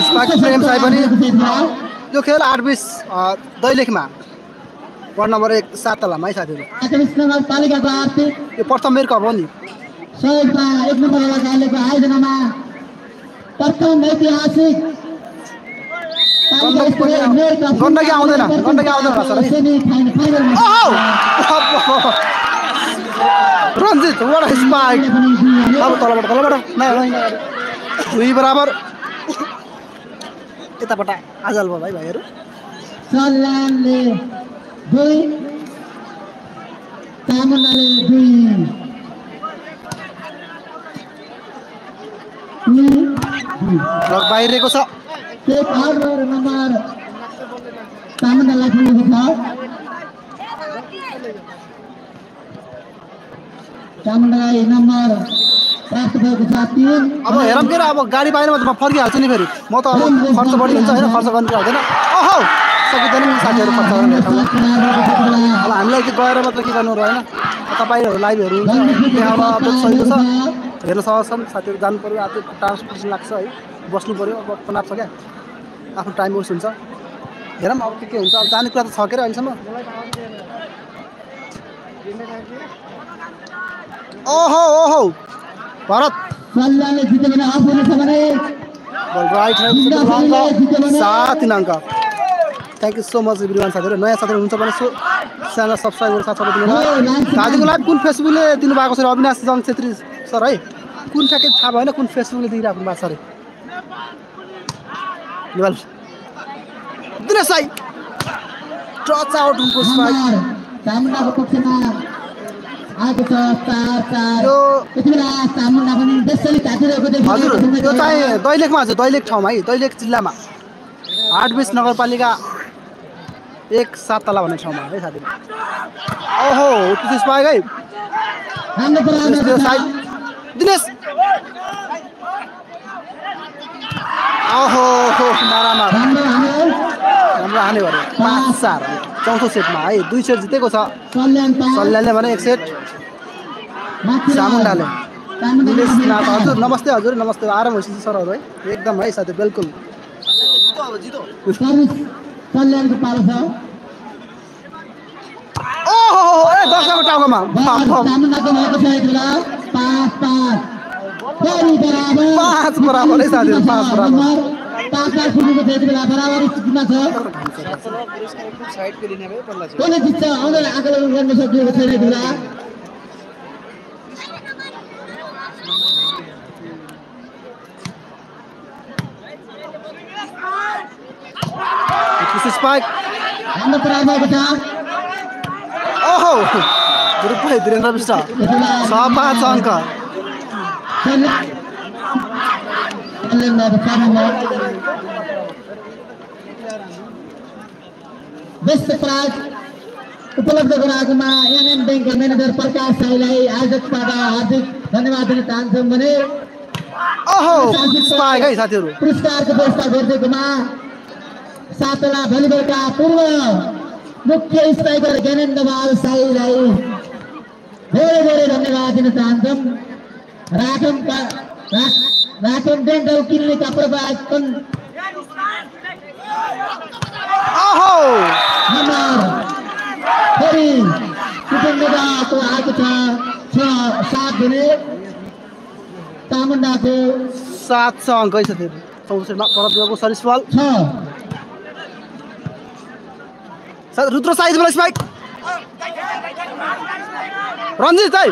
स्पाइक प्रेम साई पनि यो खेल आठ बिस दैलेखमा। वार्ड नम्बर एक सात तलामा है साथीहरू। यो प्रथम मेरो कप हो नि। सहयोगमा एक नम्बर आयोजनामा प्रथम ऐतिहासिक गण्डकी आउँदैन, गण्डकी आउँदैन वाट स्पाइक अब तलबाट तलबाट। दुई बराबर यतापट्ट आजल भयो भाइ भाइहरू सल्यानले दुई चामुण्डाले दुई दुई, दुई। र बाहिरिएको छ एक अर्डर नम्बर चामुण्डालाई खेलेको छ चामुण्डालाई नम्बर प्राप्त भएको छ तिन। अब हेरौँ के र अब गाडी पाएन भने त म फर्किहाल्छु नि फेरि। म त अब खर्च बढी हुन्छ होइन खर्च गर्नु हुँदैन। ओहो सकिँदैन नि साथीहरू खर्च गर्ने अब हामीलाई गएर मात्र के गर्नु र होइन? तपाईँहरू लाइभहरू हुन्छ त्यहाँ अब सहिलो छ। हेर्न सक्छन् साथीहरू जानु पऱ्यो आज ट्रान्सपोर्टेसन लाग्छ है बस्नु पऱ्यो अब बनाएको छ क्या? आफ्नो टाइम वेस्ट हुन्छ। हेरौँ अब के के हुन्छ। अब जाने कुरा त अरे अहिलेसम्म। ओहो ओहो! भरत! सात तिन अङ्क। Thank you so much every साथीहरू। नयाँ साथीहरू हुन्छ भने सो च्यानल सब्सक्राइब गरेर साथ दिनु दाजुको लाइभ कुन फेसबुकले दिनुभएको छ अविनाश जङ छेत्री सर है? कुन ठ्याक्कै थाहा भएन कुन फेसबुकले दिइराख्नु भएको छ अरे दिनेश साई टच आउट उनको स्ट्राइक नम्बर चामुण्डाको पक्षमा आएको छ चार चार। यो- यति बेला चामुण्डा पनि त्यसरी काटिरहेको देखिएको हजुर छ। यो चाहिँ दैलेखमा हजुर दैलेख ठाउँमा है दैलेख जिल्लामा। आठ बिस नगरपालिका एक सात तला भन्ने ठाउँमा है साथी। ओहो उत्कृष्ट पाएको है। दिनेश दिनेश। ओहो हो मारामार। राम्रो हान्यो राम्रो हाने भयो पाँच चार। चौथो सेटमा है दुई सेट जितेको छ। सल्यानले भने एक सेट। नाथ चार। हजुर नमस्ते हजुर नमस्ते। आराम भइसक्यो सरहरू है। एकदम है साथी बिल्कुल। सल्यानको पालो छ। दर्शकको टाउकोमा। बल चामुण्डाको भएको छ यति बेला पाँच पाँच। फेरि बराबर। पाँच बराबर है साथीहरू, पाँच बराबर। नम्बर। पाँच पाँच पुगेको छ यति बेला बराबर स्थितिमा छ। कसले जित्छ? आउँदैन। आकलन गर्न सकिएको छैन यति बेला ओहो रुपै वीरेन्द्र विष्ट यति बेला छ पाँच अङ्क सल्यान- सल्यानको छ नम्बर बेस्ट प्राइज उपलब्ध गराएकोमा एनएम ब्याङ्कका म्यानेजर प्रकाश साईलाई आयोजकबाट हार्दिक धन्यवाद दिन चाहन्छौँ भने पुरस्कारको व्यवस्था गरिदिएकोमा सातला भलिबलका पूर्व मुख्य स्ट्राइकर ज्ञानेन्द्र बाल साईलाई धेरै धेरै धन्यवाद दिन चाहन्छौँ। राखमका रा- राखम डेन्टल क्लिनिकका प्रभाकन नम्बर फेरि कुटुम्बको आएको छ छ सात भने चामुण्डाको सात छ अङ्क चौधो सेटमा परत सर्भिस बल छ। रुद्र साइज बेला स्पाइक रञ्जित है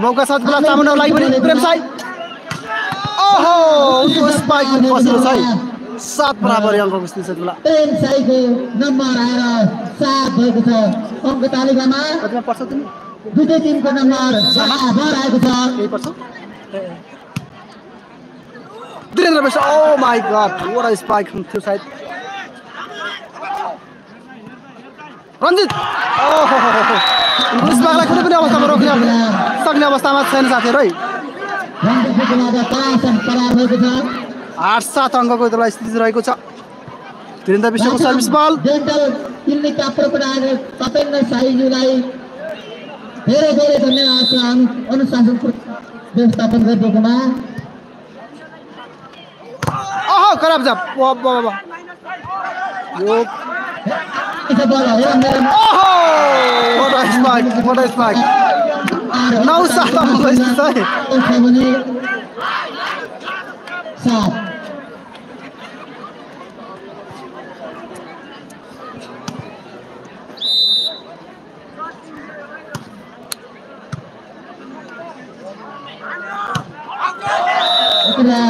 मौका साथ बेला चामुण्डाको लागि पनि प्रेम साई। ओहो उसको स्पाइक पनि पसेको छ है सात बराबर अङ्कको स्थिति छ बेला प्रेम साईको नम्बर आएर सात भएको छ। अङ्क तालिकामा कतिमा पर्छ तिमी? दुईटै टिमको नम्बर बराबर आएको छ। केही पर्छ? Virendra Bista oh my god what a spike from त्यो साइड रञ्जित कुनै पनि अवस्थामा रोक्न सक्ने अवस्थामा छैन साथीहरू है आठ सात अङ्कको त्यसलाई स्थिति रहेको छ विष्टको सर्भिस बल धन्यवाद अनुशासन व्यवस्थापन खराब छ यसो बल हो मेरो ओहो what a spike, what a spike. नौ सात अङ्कको स्थिति छ है छ भने सात यतिबेला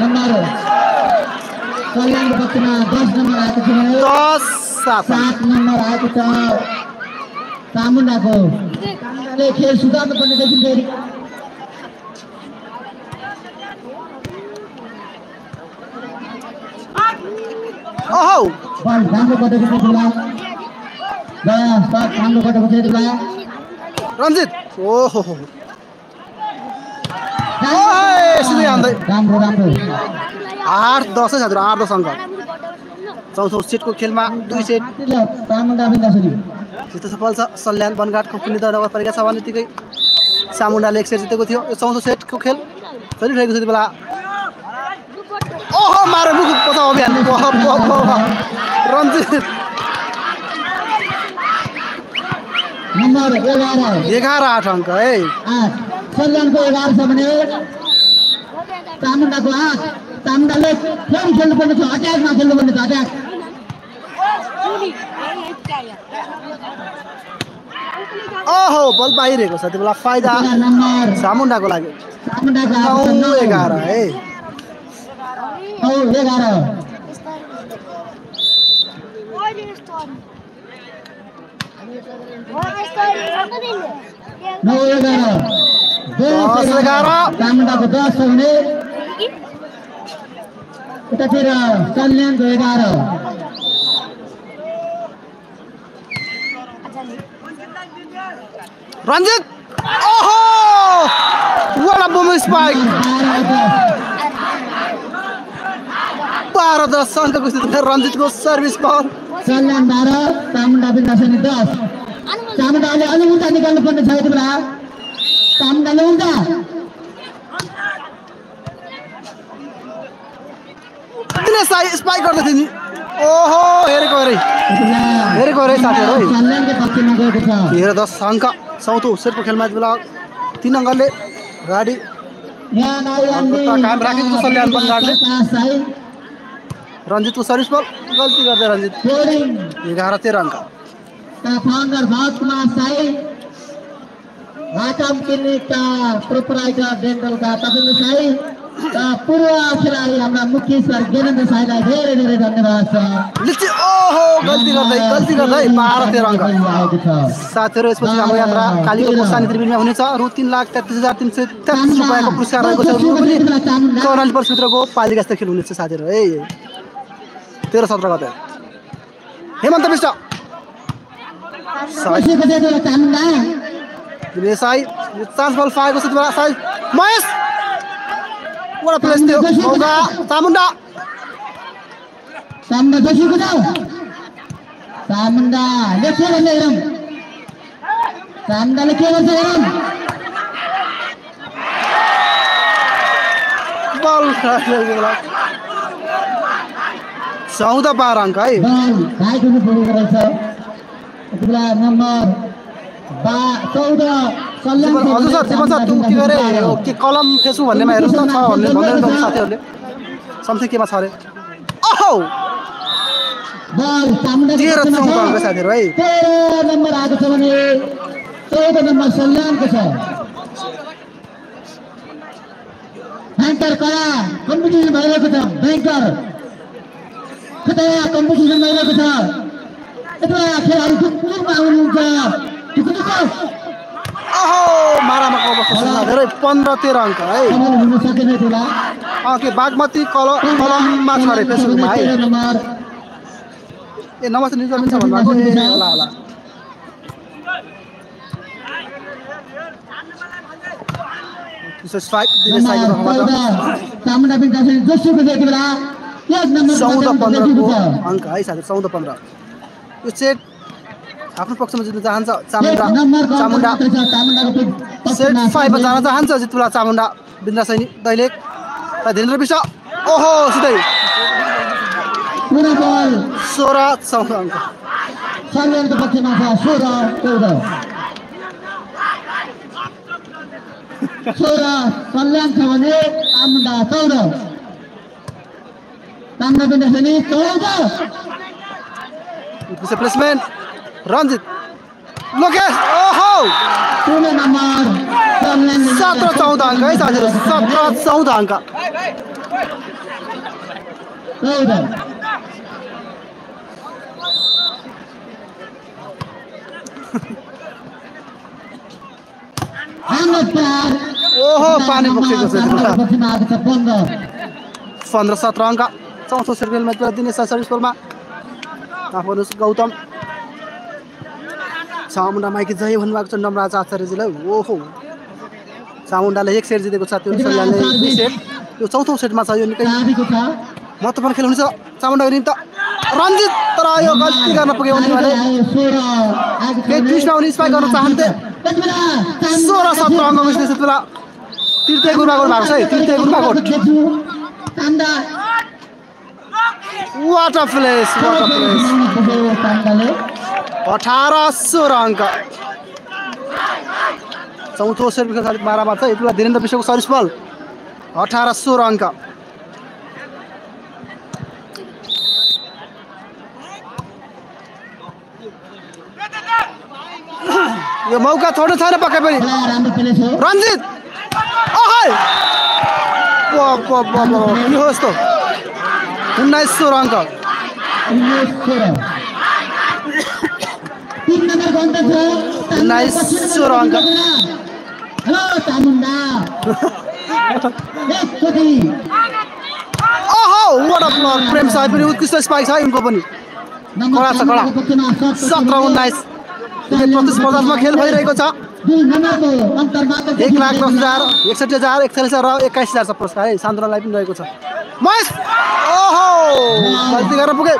नम्बर कल्याणको पक्षमा दस नम्बर आएको छ भने दस सात। नम्बर आएको छ चामुण्डाको चामुण्डाले खेल सुधार्नु पर्ने देखिन्छ ओहो। बल राम्रो छ राम्रो छ रञ्जित ओहो। राम्रो राम्रो आठ दसै साथीहरू आठ दस अङ्क चौथो सेटको खेलमा दुई सेट। जित्न सफल छ। सल्यान वनगाटको पुण्यद नगरपालिका छ भनेदेखि सामुन्डाले एक सेट जितेको थियो। यो चौथो सेटको खेल चलिरहेको छ त्यति बेला। ओहो मारे मुख पचाउ अभियान। नम्बर एघार आठ अङ्क है। सल्यानको एघार छ भने चामुण्डाको आठ। चामुण्डाले फेरि खेल्नुपर्ने छ अट्याकमा खेल्नुपर्ने छ अट्याक ओहो बल बाहिरेको छ त्यो बेला फाइदा सामुन्डाको लागि। एघार है। एघार। नौ एघार। दस एघार। चामुण्डाको दस छ भने उतातिर कल्याणको एघार रञ्जित ओहो! वाला बोम स्पाइक बाह्र दस स्थितिमा रञ्जितको सर्भिस बल कल्याण बाह्र चामुण्डा बिन्दासनी दस। चामुण्डाले अलि उल्टा निकाल्नु पर्ने छ यति बेला चामुण्डाले उल्टा। किन साइ स्पाइक गर्दै थियो नि ओहो हेरेको हेरे यति बेला हेरेको हेरे साथीहरू है कल्याणको पक्षमा गएको छ तेह्र दस अङ्क चौथो सेटको खेलमा यति बेला तिन अङ्कले गाडी यहाँ नारायणले काम राखेको छ सल्यान बनगाडले। पास है रञ्जितको सर्भिस बल गल्ती गर्दै रञ्जित बोर्डिङ एघार तेह्र अङ्क का फाउन्डर भरत कुमार साई घाटम क्लिनिकका प्रोपराइटर डेन्टलका तपेन्द्र साई। का पूर्व खेलाडी हाम्रा मुख्य सर साईलाई धेरै धेरै धन्यवाद छ लिच्ची ओहो गल्ती गर्दै गल्ती गर्दै बाह्र तेह्र अङ्क आएको छ साथीहरू यसपछि हाम्रो यात्रा कालीको गोसानी त्रिवेणीमा हुनेछ रु तिन लाख तेत्तिस हजार तिन सय तेत्तिस रुपियाँको पुरस्कार रहेको छ पालिका जस्तो खेल हुनेछ साथीहरू है तेह्र सत्र गते हेमन्त विष्ट साई चान्स बल पाएको छ साई महेश वडा प्लेस थियो मौका चामुण्डा चामुण्डा जोशीको जाऊ चामुण्डाले के गर्छ हेरौँ चामुण्डाले के गर्छ हेरौँ बल बेला चौध बाह्र अङ्क है बल घाइट हुनु पुगेको रहेछ यति बेला नम्बर बा चौध कल्याण हजुर सर जीवन सर के गरे के कलम फेसु भन्नेमा हेर्नुहोस् न छ भन्ने भन्दै साथीहरूले। समथिङ केमा छ अरे? ओहो! तेह्र चौध अङ्क साथीहरू है। नम्बर आएको छ भने चौध नम्बर सल्यानको छ। ब्याङ्कर कडा कम्पिटिसन भइरहेको छ ब्याङ्कर कता कम्पिटिसन भइरहेको छ? यता खेलाडी आउनुहुन्छ। टुकु टुकु ओहो मारामाको अवस्था है पन्ध्र तेह्र अङ्क है। के बागमती कल कलममा छ अरे फेसबुकमा है। ए नमस्ते छ भन्नुभएको ए होला होला। चौध पन्ध्रको अङ्क है साथी चौध पन्ध्र। यो सेट आफ्नो पक्षमा जित्न चाहन्छ चामुण्डा चामुण्डा सेट फाइभमा जान चाहन्छ जितुला चामुण्डा बिन्द्रा सैनी दैलेख र धीरेन्द्र विश्व। ओहो सिधै। सोह्र चौध अङ्क। सोह्र छ भने चामुण्डा चौध। चामुण्डा चौध। प्लेसमेन्ट रञ्जित लोकेश ओहो! सत्र चौध अङ्क है साथीहरू सत्र चौध अङ्क ओहो पानी बोकेको छ पन्ध्र सत्र अङ्क चौथो पुरा दिनेश सर्भिस आफ्नो गौतम। चामुण्डा माइकी जय भन्नुभएको छ नमराज आचार्यजीलाई। ओहो। चामुण्डाले एक सेट जितेको छ त्यो दुई सेट। यो चौथो सेटमा छ यो निकै महत्त्वपूर्ण खेल हुनेछ। चामुण्डाको निम्ति रञ्जित तर यो गल्ती गर्न पुग्यो भने उनी स्पाइक गर्न चाहन्थे। सोह्र सत्र अङ्क मिस्ने त्यति बेला। तृतीय गुरुबाकोट भएको छ है तृतीय Gurubakot what a place what a place अठार सोह्र अङ्क चौथो सेट अलिक मारामार छ यति बेला धीरेन्द्र विश्वको सर्भिस बल। अठार सोह्र अङ्क यो मौका छोड्नु छैन पक्कै पनि। हो यस्तो। उन्नाइस सोह्र अङ्क उन्नाइस सोह्र अङ्क हेलो चामुण्डा एकचोटि ओहो वाट अफ लक प्रेम साई पनि उत्कृष्ट स्पाइक छ उनको पनि। कडा छ, कडा। सत्र उन्नाइस प्रतिस्पर्धात्मक खेल भइरहेको छ। एक लाख दस हजार एकसठी हजार एकचालिस हजार र एक्काइस हजार छ पुरस्कार। है सान्द्रलाई पनि रहेको छ। महेश! ओहो! गल्ती गर्न पुगे।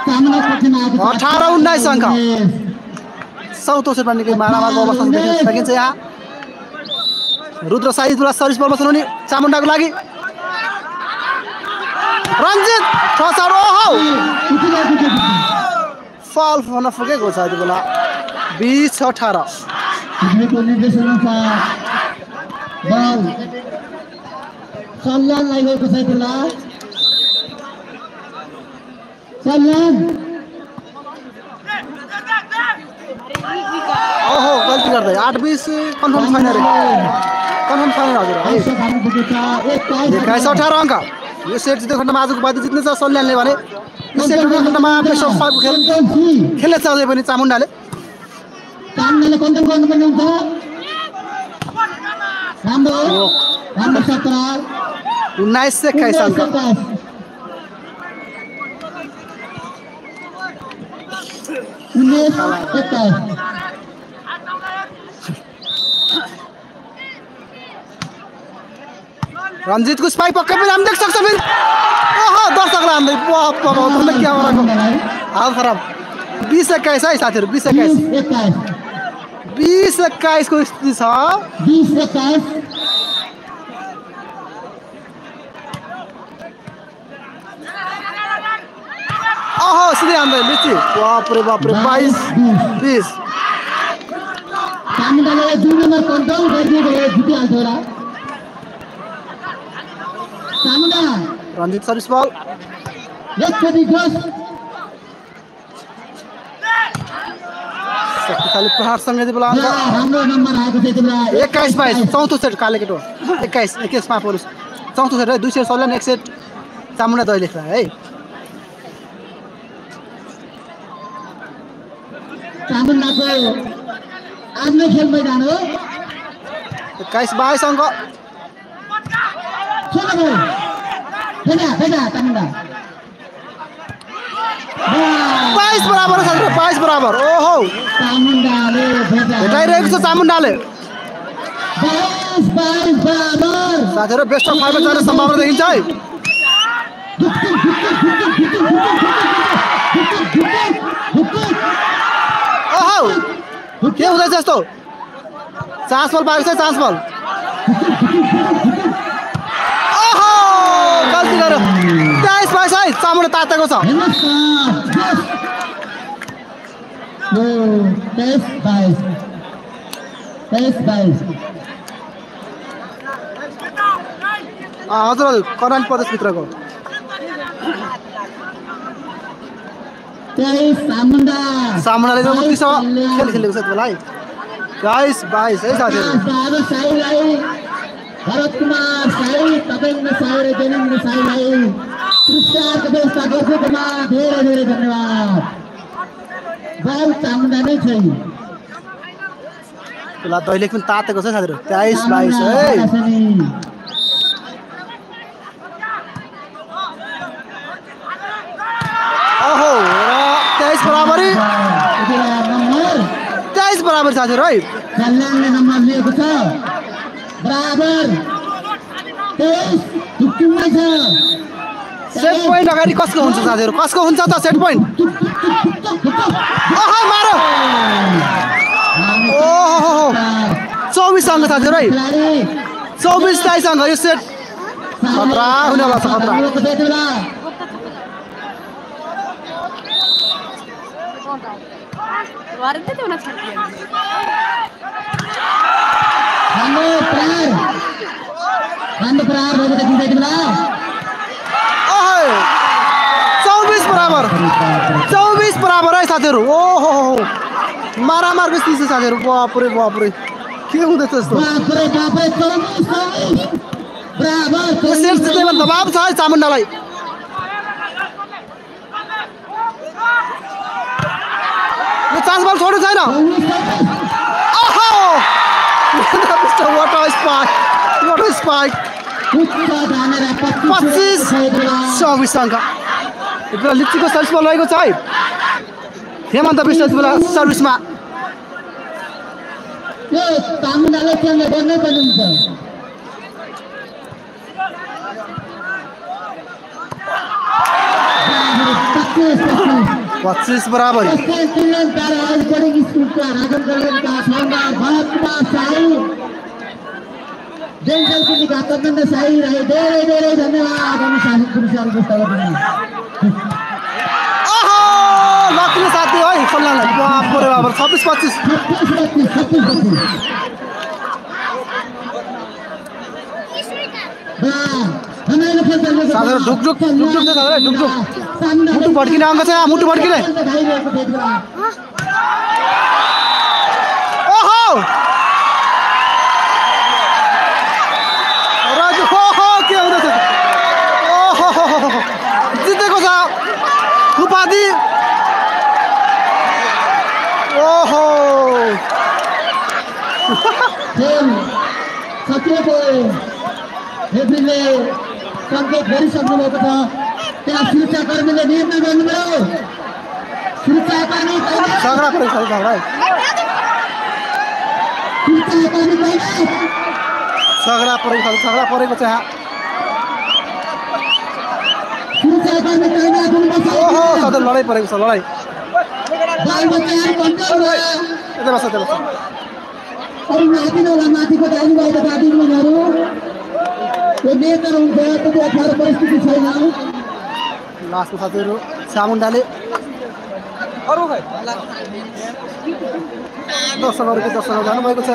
अठार उन्नाइस अङ्क। चौथो सेटमा निकै मारामारको अवस्था देख्न सकिन्छ यहाँ। रुद्र साई दुला सर्भिस बलमा उनी चामुण्डाको लागि। रञ्जित ठसार ओहो! फल हुन पुगेको छ यति बेला। बिस अठार। बिजुलीको निर्देशनमा छ छ बेला। सल्यान ओहो गल्ती गर्दै। आठ बिस कन्फर्म छैन अरे कन्फर्म छैन हजुर एक्काइस एक्काइस अङ्क। यो सेट जित्ने खण्डमा आजको बाद जित्नेछ सल्यानले भने। यो पनि चामुण्डाले। उन्नाइस एक्काइस अङ्क उन्नाइस एक्काइस रञ्जितको स्पाइक पक्कै पनि देख्न सक्छ फेरि। ओहो दर्शकलाई क्यामेराको हाल खराब। बिस एक्काइस है साथीहरू बिस एक्काइस। बिस एक्काइसको स्थिति छ। ओहो सिधै हान्दै बिची बापरे बापरे बाइस बिस कामुदाले दुई नम्बर कन्ट्रोल गरिदिएको भए जितिहाल्थ्यो होला कामुदा रञ्जित सर्भिस बल एकचोटि जोस शक्तिशाली प्रहारसँग यति बेला र अङ्क राम्रो नम्बर आएको छ यति बेला एक्काइस बाइस चौथो सेट काले केटो एक्काइस एक्काइसमा पुरुष चौथो सेट है दुई सेट सल्यान एक सेट चामुण्डा दही लेख्दा है कामुदाको आफ्नै खेल मैदान हो एक्काइस बाइस अङ्क बाइस बराबर छ बाइस बराबर ओहो भेटाइरहेको छ चामुन्डाले साथीहरू बेस्ट अफ फाइभमा जाने सम्भावना देखिन्छ है ओहो के हुँदैछ यस्तो चान्स बल पाएको छ चान्स बल. ओहो! गल्ती गर्यो तेइस है चामुन्डा तातेको छ हजुर हजुर कर्णाली प्रदेशभित्रको सामुन्डाले चाहिँ उत्कृष्ट खेल खेलेको छ है बाइस बाइस है साथीहरू भरत कुमार साई तपेन्द्र साई र देवेन्द्र साईलाई पुरस्कारको व्यवस्था गरिदिएकोमा धेरै धेरै धन्यवाद बल चामुन्डा नै छ यी। त्यसलाई दैलेख पनि तातेको छ साथीहरू तेइस बाइस है। ओहो तेइस बराबरी तेइस साथीहरू है कल्याणले नम्बर लिएको छ बराबर तेइस सेट पोइन्ट अगाडि कसको हुन्छ साथीहरू? कसको हुन्छ त सेट पोइन्ट ओहो ओहो! चौबिससँग साथीहरू है चौबिस ताइसँग यो सेट खतरा हुनेवाला छ खतरा यति बेला भरे त्यो छाड्यो हाम्रो प्रार हाम्रो प्रार भएको देखिन्छ यति बेला ओहो चौबिस बराबर चौबिस बराबर है साथीहरू ओहो मारामारको स्थिति छ साथीहरू बापरे बापरे के हुँदैछ यस्तो बापरे बापरे चौबिस चौबिस। बराबर यो सेट जित्दैमा दबाब छ है चामुन्डालाई यो चान्स बल छोड्नु छैन। पच्चिस चौबिस अङ्क। यति बेला सर्भिस बल रहेको छ है। हेमन्त विष्ट बेला सर्भिसमा। गर्नै पर्ने हुन्छ। पच्चीस बराबर साथी है खोल्न बाबर बाबर छब्बिस पच्चिस। छब्बिस हाँ। छत्तिस बत्तिस छत्तिस बत्तिस साथीहरू ढुकढुक ढुकढुक छ साथीहरू ढुकढुक मुटु भड्किने अङ्क छ यहाँ मुटु भड्किने ओहो राजु हो हो के हुँदैछ ओहो जितेको छ उपाधि ओहो खेल सकिएको रेफ्रीले सङ्केत गरिसक्नु भएको छ त्यहाँ सुरक्षाकर्मीले निर्णय गर्नुभयो सुरक्षाकर्मी परेको छ परेको लडाइँ परेको छ माथिको दाजुबहिनीहरू लास्टको साथीहरू चामुन्डाले दर्शकहरू के दर्शकहरू जानुभएको छ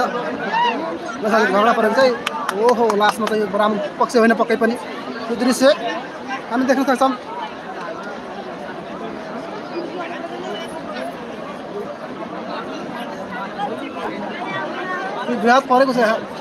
साथी झगडा परेको चाहिँ ओहो लास्टमा चाहिँ राम्रो पक्ष होइन पक्कै पनि त्यो दृश्य हामी देख्न सक्छौँ विवाद परेको छ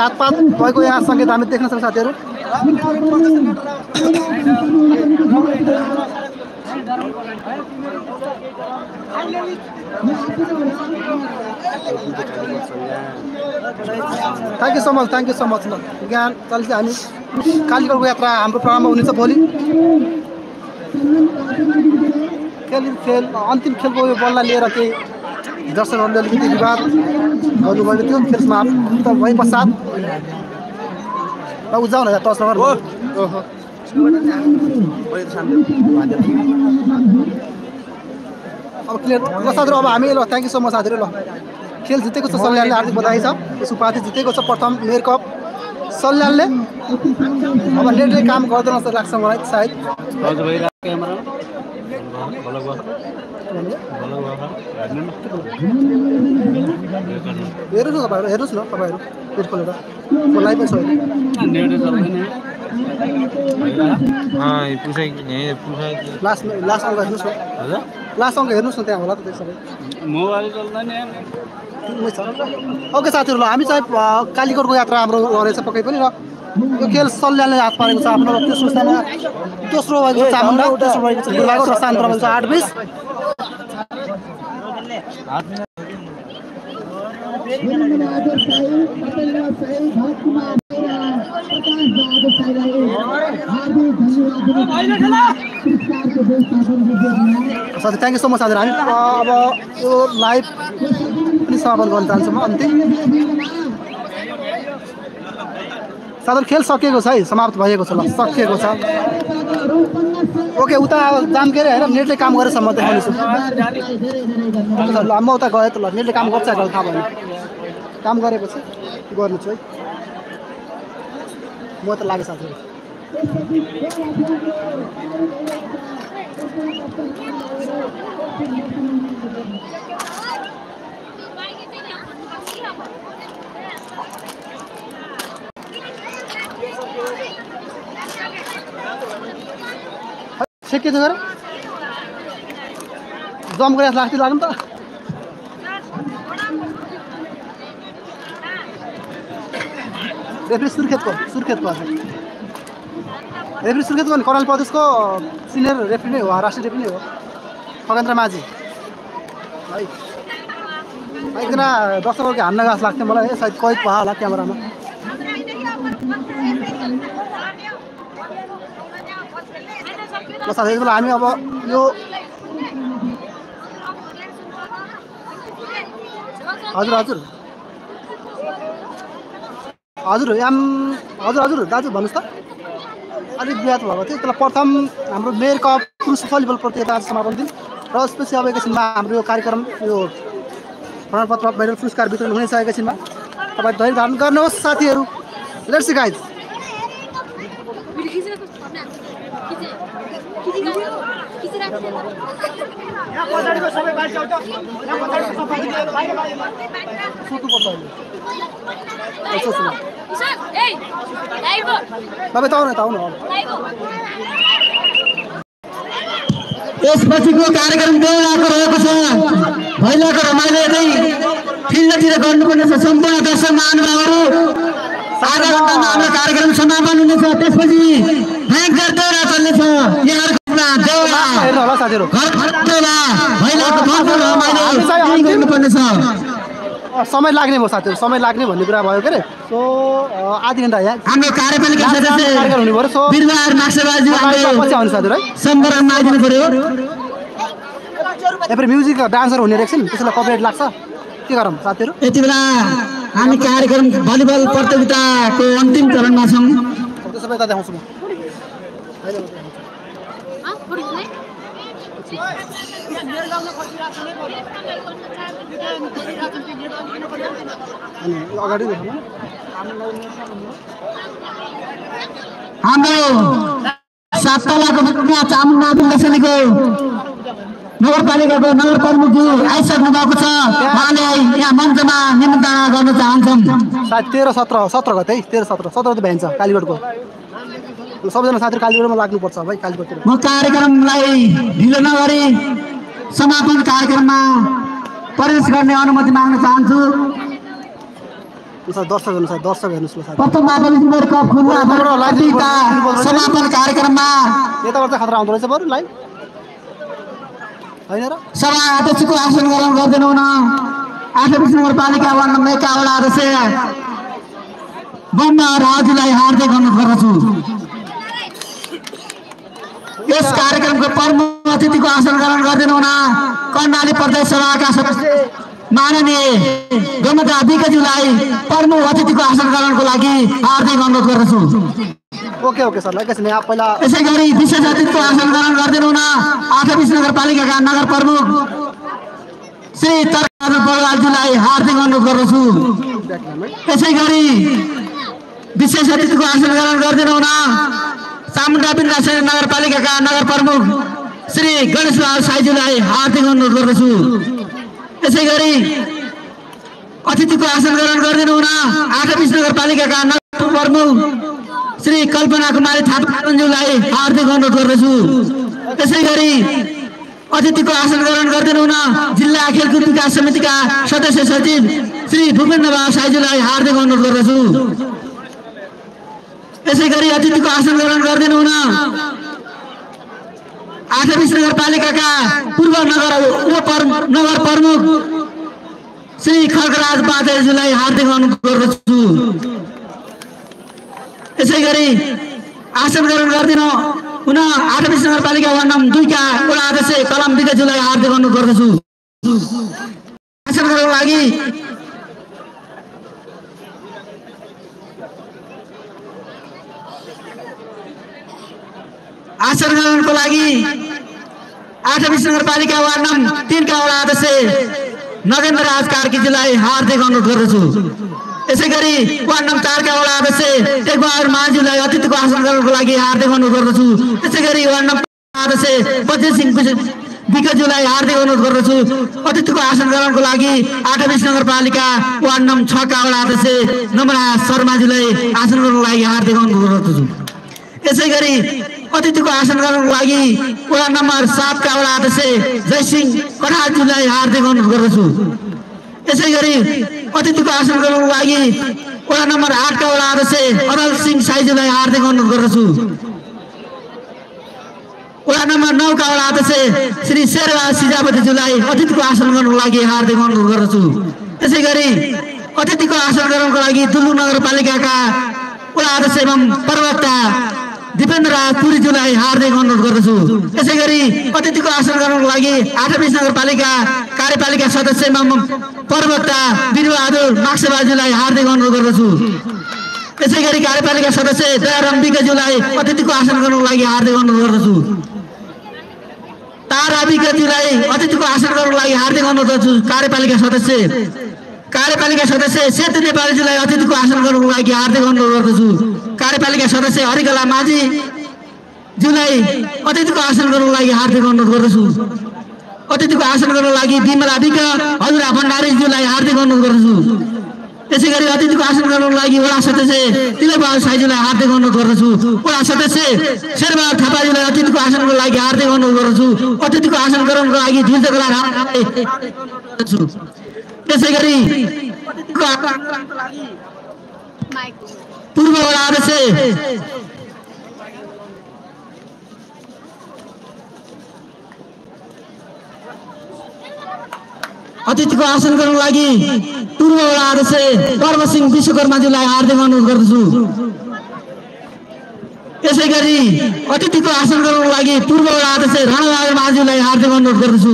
हात पात भएको सङ्गीत हामी देख्न सक्छ साथीहरू thank you so much thank you so much ल ज्ञान चलचित्र हामी कालीगढको यात्रा हाम्रो प्रोग्राममा हुनेछ भोलि खेल खेल अन्तिम खेलको यो बललाई लिएर केही दर्शकहरूले अलिकति विवाद गर्नुभएको थियो खेल समाप्त भए पश्चात उजाउ न टच नगर ओहो अब क्लियर ल साथीहरू अब हामी ल थ्याङ्क यू सो मच साथीहरू ल खेल जितेको छ सल्यानले हार्दिक बधाई छ यस जितेको छ प्रथम मेयर कप सल्यानले अब नेटले काम गर्दैन जस्तो लाग्छ मलाई सायद हेर्नुहोस् न तपाईँहरू हेर्नुहोस् न तपाईँहरू पेट खोलेर म लाइभै छु लास्ट लास्ट अङ्क हेर्नुहोस् न लास्ट अङ्क हेर्नुहोस् न त्यहाँ होला त त्यो सबै मोबाइल चल्दैन ओके साथीहरू ल हामी चाहिँ कालीकोटको यात्रा हाम्रो रहेछ पक्कै पनि र यो खेल सल्यानले हात पारेको छ आफ्नो तेस्रो स्थानमा दोस्रो भएको छ चामुण्डा तेस्रो भएको छ। दुर्गाको र रहेको छ। आठ बिस। साथी थ्याङ्क यू सो मच साथीहरू हामी अब यो लाइभ पनि समापन गर्न चाहन्छु म अन्तिम। साथीहरू खेल सकिएको छ है समाप्त भएको छ ल सकिएको छ। ओके उता जाम के अरे होइन नेटले काम गरेछ म देखाउनेछु ल म उता गएँ त ल नेटले काम गर्छ थाहा भएन काम गरेपछि गर्नु छु है। म त लागेँ साथीहरू ठिक के छ गरे जम गरेर लाग्थ्यो लाग्नु त रेफ्री सुर्खेतको सुर्खेतको रेफ्री सुर्खेतको भने कर्णाली प्रदेशको सिनियर रेफ्री नै हो राष्ट्रिय रेफ्री नै हो खगेन्द्र माझी है एकजना दर्शकहरूको हान्न गाँस लाग्थ्यो मलाई सायद कैद पहा होला क्यामेरामा ल यति बेला हामी अब यो हजुर हजुर। हजुर हजुर हजुर दाजु भन्नुहोस् त। अलिक विवाद भएको थियो। त्यसलाई प्रथम हाम्रो मेयर कप पुरुष भलिबल प्रतियोगिता समापन दिन। र त्यसपछि अब एकैछिनमा हाम्रो यो कार्यक्रम यो प्रमाणपत्र मेडल पुरस्कार वितरण हुनेछ एकैछिनमा। तपाईँ धैर्य धारण गर्नुहोस् साथीहरू। लेट्स गाइज यसपछिको कार्यक्रम बेहुलाको रहेको छ। भैलाको रमाइलो चाहिँ फिल्डतिर गर्नुपर्ने छ सम्पूर्ण दर्शक महानुभावहरू। आधा घन्टामा हाम्रो कार्यक्रम समापन हुनेछ। त्यसपछि भयङ्कर बेहुला चल्नेछ। यहाँहरूको हेर्नु होला साथीहरू समय लाग्ने भयो साथीहरू। समय लाग्ने भन्ने कुरा भयो के अरे सो आधी घन्टा यहाँ। हाम्रो कार्यपालिका कार्यक्रम हुनु सदस्य पऱ्यो सो बिरुवार माक्सबाजी पछि आउनु साथीहरू है। सम्पर्कमा आइदिनु पर्यो या फेरि म्युजिक डान्सर हुने रहेछ नि। त्यसलाई कपरेट लाग्छ। के गरौँ साथीहरू? यति बेला हामी कार्यक्रम भलिबल प्रतियोगिताको अन्तिम चरणमा छौँ। यता देखाउँछु म। हाम्रो सात तलाको नगरपालिकाको नगर प्रमुखज्यू आइसक्नु भएको छ उहाँले यहाँ मञ्चमा निमन्त्रणा गर्न चाहन्छौँ तेह्र सत्र सत्र गते तेह्र सत्र सत्र गते भ्याइन्छ कालीगढको सबैजना साथीहरू कालीगढमा लाग्नुपर्छ भाइ कालीगढतिर म कार्यक्रमलाई ढिलो नगरी समापन कार्यक्रममा प्रवेश गर्ने अनुमति माग्न चाहन्छु दर्शक हेर्नु साथी दर्शक हेर्नुहोस् ल साथी प्रथम माधव जुनियर कप खुल्ला हाम्रो लाइभ प्रतियोगिता समापन कार्यक्रममा यताबाट चाहिँ खतरा आउँदो रहेछ बरु लाइभ होइन र सभा अध्यक्षको आसन ग्रहण गरिदिनु हुन आठबिस नगरपालिका वार्ड नम्बर एकावटा अध्यक्ष बम्बा राजुलाई हार्दिक अनुरोध गर्दछु यस कार्यक्रमको प्रमुख अतिथिको आसन ग्रहण गरिदिनु हुन कर्णाली प्रदेश सभाका सदस्य माननीय गमता विकज्यूलाई प्रमुख अतिथिको आसन ग्रहणको लागि हार्दिक अनुरोध गर्दछु। ओके ओके सर एकैछिन यहाँ पहिला यसै गरी विशेष अतिथिको आसन ग्रहण गरिदिनु हुन आठबिस नगरपालिकाका नगर प्रमुख श्री तरबहादुर बडवालजीलाई हार्दिक अनुरोध गर्दछु। यसै गरी विशेष अतिथिको आसन ग्रहण गरिदिनु हुन चामुण्डा बिन्दास नगरपालिकाका नगर प्रमुख श्री गणेशलाल साईजीलाई हार्दिक अनुरोध गर्दछु। यसै गरी अतिथिको आसन ग्रहण गरिदिनु हुन आठबिस नगरपालिकाका नगर प्रमुख श्री कल्पना कुमारी थापाज्यूलाई हार्दिक अनुरोध गर्दछु। यसै गरी अतिथिको आसन ग्रहण गरिदिनु हुन जिल्ला खेलकुद विकास समितिका सदस्य सचिव श्री भूपेन्द्र बाबा साईजीलाई हार्दिक अनुरोध गर्दछु। यसै गरी अतिथिको आसन ग्रहण गरिदिनु हुन आठबिस नगरपालिकाका पूर्व नगर नगर प्रमुख श्री खड्गराज बाजेजीलाई हार्दिक अनुरोध गर्दछु। यसै गरी आसन ग्रहण गरिदिनु हुन आठबिस नगरपालिका वार्ड नम्बर दुईका वडा अध्यक्ष कलम विगतज्यूलाई हार्दिक अनुरोध गर्दछु। आसन ग्रहणको लागि आसन ग्रहणको लागि आठबिस नगरपालिका वार्ड नम्बर तिनका वडा अध्यक्ष नगेन्द्र राज कार्कीजीलाई हार्दिक अनुरोध गर्दछु। यसै गरी वार्ड नम्बर चारका वडा अध्यक्ष टेकबहादुर माझीलाई अतिथिको आसन ग्रहणको लागि हार्दिक अनुरोध गर्दछु। त्यसै गरी वार्ड नम्बर अध्यक्ष बजेट सिंह विकज्यूलाई हार्दिक अनुरोध गर्दछु। अतिथिको आसन ग्रहणको लागि आठबिस नगरपालिका वार्ड नम्बर छका वडा अध्यक्ष नमरा शर्माजीलाई आसन ग्रहणको लागि हार्दिक अनुरोध गर्दछु। यसै गरी अतिथिको आसन ग्रहणको लागि वडा नम्बर सातका वडा अध्यक्ष जयसिंह कठालज्यूलाई हार्दिक अनुरोध गर्दछु। यसै गरी अतिथिको आसन ग्रहणको लागि वडा नम्बर आठका वडा अध्यक्ष अनल सिंह साईजीलाई हार्दिक अनुरोध गर्दछु। वडा नम्बर नौका वडा अध्यक्ष श्री शेरबहादुर सिजापतिज्यूलाई अतिथिको आसन ग्रहणको लागि हार्दिक अनुरोध गर्दछु। त्यसै गरी अतिथिको आसन ग्रहणको लागि दुल्लु नगरपालिकाका वडा अध्यक्ष एवं प्रवक्ता दिपेन्द्र राज पुरीज्यूलाई हार्दिक अनुरोध गर्दछु। यसै गरी अतिथिको आसन ग्रहणको लागि आठबिस नगरपालिका कार्यपालिका सदस्य प्रवक्ता वीरबहादुर माक्सेबाजीलाई हार्दिक अनुरोध गर्दछु। यसै गरी कार्यपालिका सदस्य दयाराम विगज्यूलाई अतिथिको आसन ग्रहणको लागि हार्दिक अनुरोध गर्दछु। तारा विगज्यूलाई अतिथिको आसन ग्रहणको लागि हार्दिक अनुरोध गर्दछु। कार्यपालिका सदस्य कार्यपालिका सदस्य सेत नेपालीजीलाई अतिथिको आसन गर्नुको लागि हार्दिक अनुरोध गर्दछु। कार्यपालिका सदस्य हरिकला माझी ज्यूलाई अतिथिको आसन गर्नुको लागि हार्दिक अनुरोध गर्दछु। अतिथिको आसन गर्नुको लागि विमला विक हजुर भण्डारीज्यूलाई हार्दिक अनुरोध गर्दछु। यसै गरी अतिथिको आसन गर्नुको लागि वडा सदस्य तिलबहादुर साईजीलाई हार्दिक अनुरोध गर्दछु। वडा सदस्य शेरबहादुर थापाजीलाई अतिथिको आसनको लागि हार्दिक अनुरोध गर्दछु। अतिथिको आसन ग्रहणको लागि गर्दछु। त्यसै गरी अतिथिको आसन ग्रहणको लागि माइक पूर्व वडा अध्यक्ष अतिथिको आसन गर्नको लागि पूर्व वडा अध्यक्ष पर्वसिंह विश्वकर्माज्यूलाई हार्दिक अनुरोध गर्दछु। यसै गरी अतिथिको आसन गर्नको लागि पूर्व वडा अध्यक्ष राणाबहादुर माझीलाई हार्दिक अनुरोध गर्दछु।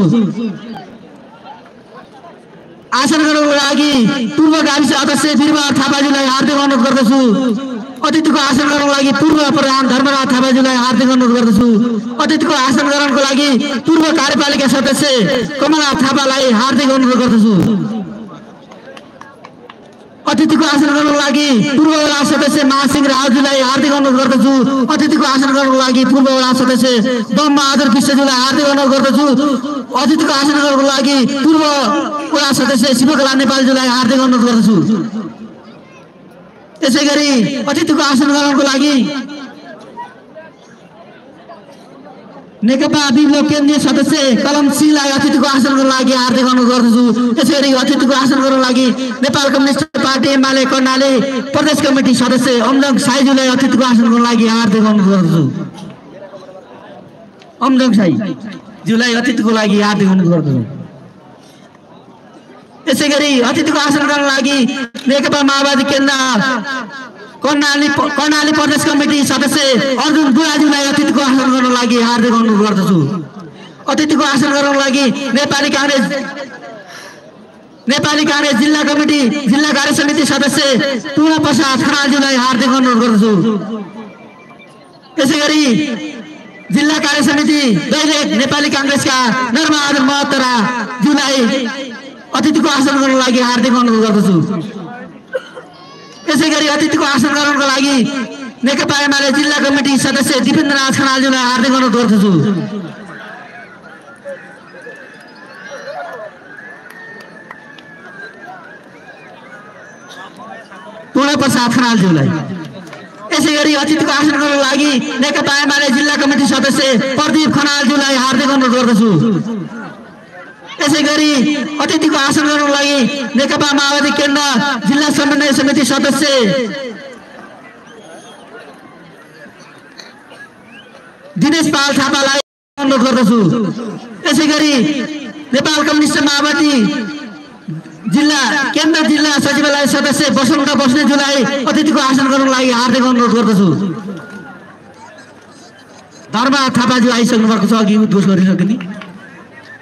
आसन गर्नको लागि पूर्व गाविस अध्यक्ष वीरबहादुर थापाज्यूलाई हार्दिक अनुरोध गर्दछु। अतिथिको आसन गर्नको लागि पूर्व प्रधान धर्मराज थापाज्यूलाई हार्दिक अनुरोध गर्दछु। अतिथिको आसन ग्रहणको लागि पूर्व कार्यपालिका सदस्य कमला थापालाई हार्दिक अनुरोध गर्दछु। अतिथिको आसन गर्नको लागि पूर्व वडा सदस्य महासिंह रावजीलाई हार्दिक अनुरोध गर्दछु। अतिथिको आसन गर्नको लागि पूर्व वडा सदस्य दम बहादुर विश्वजीलाई हार्दिक अनुरोध गर्दछु। अतिथिको आसन गर्नको लागि पूर्व वडा सदस्य शिवकला नेपालजीलाई हार्दिक अनुरोध गर्दछु। त्यसै गरी अतिथिको आसन ग्रहणको लागि नेकपा विप्लव केन्द्रीय सदस्य कलम सिंहलाई अतिथिको आसनको लागि हार्दिक अनुरोध गर्दछु यसै गरी अतिथिको आसनको लागि नेपाल कम्युनिस्ट पार्टी एमाले कर्णाली प्रदेश कमिटी सदस्य अमजङ साइजूलाई अतिथिको आसनको लागि हार्दिक अनुरोध गर्दछु अमजङ साईज्यूलाई अतिथिको लागि हार्दिक अनुरोध गर्दछु यसै गरी अतिथिको आसनको लागि नेकपा माओवादी केन्द्र कर्णाली कर्णाली प्रदेश कमिटी सदस्य अर्जुन बुढाज्यूलाई अतिथिको आसन गर्नको लागि हार्दिक अनुरोध गर्दछु। अतिथिको आसन गर्नको लागि नेपाली काङ्ग्रेस नेपाली काङ्ग्रेस जिल्ला कमिटी जिल्ला कार्य समिति सदस्य पूर्ण प्रसाद खनालज्यूलाई हार्दिक अनुरोध गर्दछु। यसै गरी जिल्ला कार्य समिति दैलेख नेपाली काङ्ग्रेसका नरबहादुर महतराज्यूलाई अतिथिको आसन गर्नको लागि हार्दिक अनुरोध गर्दछु। यसै गरी अतिथिको आसन ग्रहणको लागि। नेकपा एमाले कमिटी सदस्य दिपेन्द्रनाथ खनालज्यूलाई हार्दिक अनुरोध गर्दछु पूर्ण प्रसाद खनालज्यूलाई यसै गरी अतिथिको आसन गर्नको लागि। नेकपा एमाले कमिटी सदस्य प्रदीप खनालज्यूलाई हार्दिक अनुरोध गर्दछु यसै गरी अतिथिको आसन गर्नको लागि नेकपा माओवादी केन्द्र जिल्ला समन्वय समिति सदस्य। दिनेश पाल थापालाई अनुरोध गर्दछु। यसै गरी नेपाल कम्युनिस्ट माओवादी जिल्ला केन्द्र जिल्ला सचिवालय सदस्य वसन्त बस्नेज्यूलाई अतिथिको आसन गर्नको लागि हार्दिक अनुरोध गर्दछु। धर्म थापाज्यू आइसक्नु भएको छ अघि उद्घोष गरिसक्यो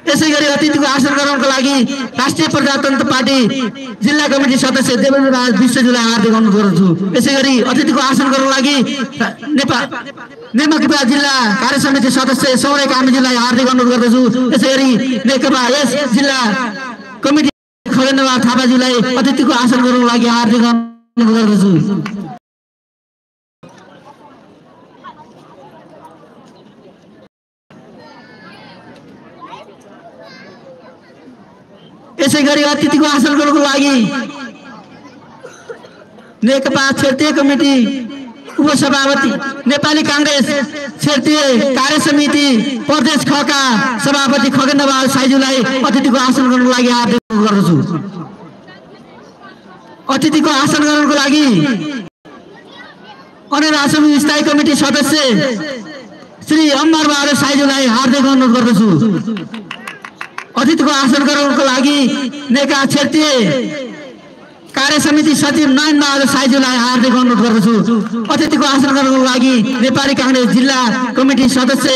यसै गरी अतिथिको आसन गराउनको लागि राष्ट्रिय प्रजातन्त्र पार्टी जिल्ला कमिटी सदस्य देवेन्द्र राज विश्वज्यूलाई हार्दिक अनुरोध गर्दछु यसै गरी अतिथिको आसन गर्नको लागि नेपाल नेमकृपा जिल्ला कार्य समिति सदस्य सौर्य कामीज्यूलाई हार्दिक अनुरोध गर्दछु यसै गरी नेकपा यस जिल्ला कमिटी खगेन्द्रबहादुर थापाज्यूलाई अतिथिको आसन गर्नको लागि हार्दिक अनुरोध गर्दछु यसै गरी अतिथिको आसन गर्नको लागि नेकपा क्षेत्रीय कमिटी उपसभापति नेपाली काङ्ग्रेस क्षेत्रीय कार्य समिति प्रदेश खका सभापति खगेन्द्र बहादुर साइजूलाई अतिथिको आसन गर्नको लागि हार्दिक गर्दछु। अतिथिको आसन गर्नको लागि अनिल आसन स्थायी कमिटी सदस्य श्री अमर बहादुर साइजूलाई हार्दिक अनुरोध गर्दछु। अतिथिको आसन गराउनको लागि नेका क्षेत्रीय कार्य समिति सचिव नयन बहादुर साइजूलाई हार्दिक अनुरोध गर्दछु। अतिथिको आसन गर्नको लागि नेपाली काङ्ग्रेस जिल्ला कमिटी सदस्य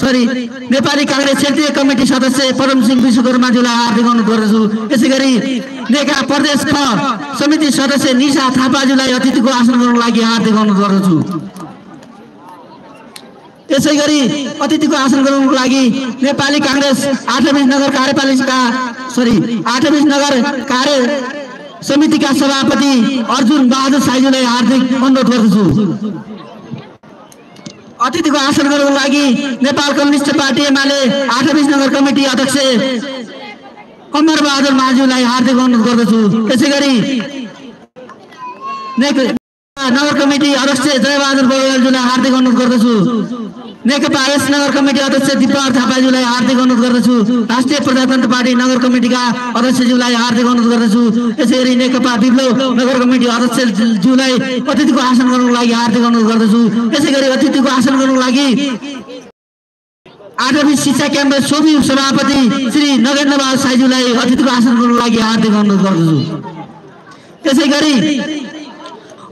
सरी नेपाली काङ्ग्रेस क्षेत्रीय कमिटी सदस्य पदम सिंह विश्वकर्माज्यूलाई हार्दिक अनुरोध गर्दछु। यसै गरी नेका प्रदेश समिति सदस्य निशा थापाज्यूलाई अतिथिको आसन गर्नको लागि हार्दिक अनुरोध गर्दछु। यसै गरी अतिथिको आसन गराउनको लागि नेपाली काङ्ग्रेस आठबिस नगर कार्यपालिका सरी आठबिस नगर कार्य समितिका सभापति अर्जुन बहादुर साइजूलाई हार्दिक अनुरोध गर्दछु। अतिथिको आसन गर्नको लागि नेपाल कम्युनिस्ट पार्टी एमाले आठबिस नगर कमिटी अध्यक्ष अमर बहादुर माझूलाई हार्दिक अनुरोध गर्दछु। यसै गरी नगर कमिटी अध्यक्ष जयबहादुर बगैलज्यूलाई हार्दिक अनुरोध गर्दछु। नेकपा यस नगर कमिटी अध्यक्ष दिपक थापाज्यूलाई हार्दिक अनुरोध गर्दछु। राष्ट्रिय प्रजातन्त्र पार्टी नगर कमिटीका अध्यक्षज्यूलाई हार्दिक अनुरोध गर्दछु। यसै गरी नेकपा विप्लव नगर कमिटी अध्यक्षज्यूलाई अतिथिको आसन गर्नको लागि हार्दिक अनुरोध गर्दछु। यसै गरी अतिथिको आसन गर्नको लागि आठौँ शिक्षा केन्द्र सोभि सभापति श्री नगेन्द्र बहादुर साईज्यूलाई अतिथिको आसन गर्नको लागि हार्दिक अनुरोध गर्दछु। त्यसै गरी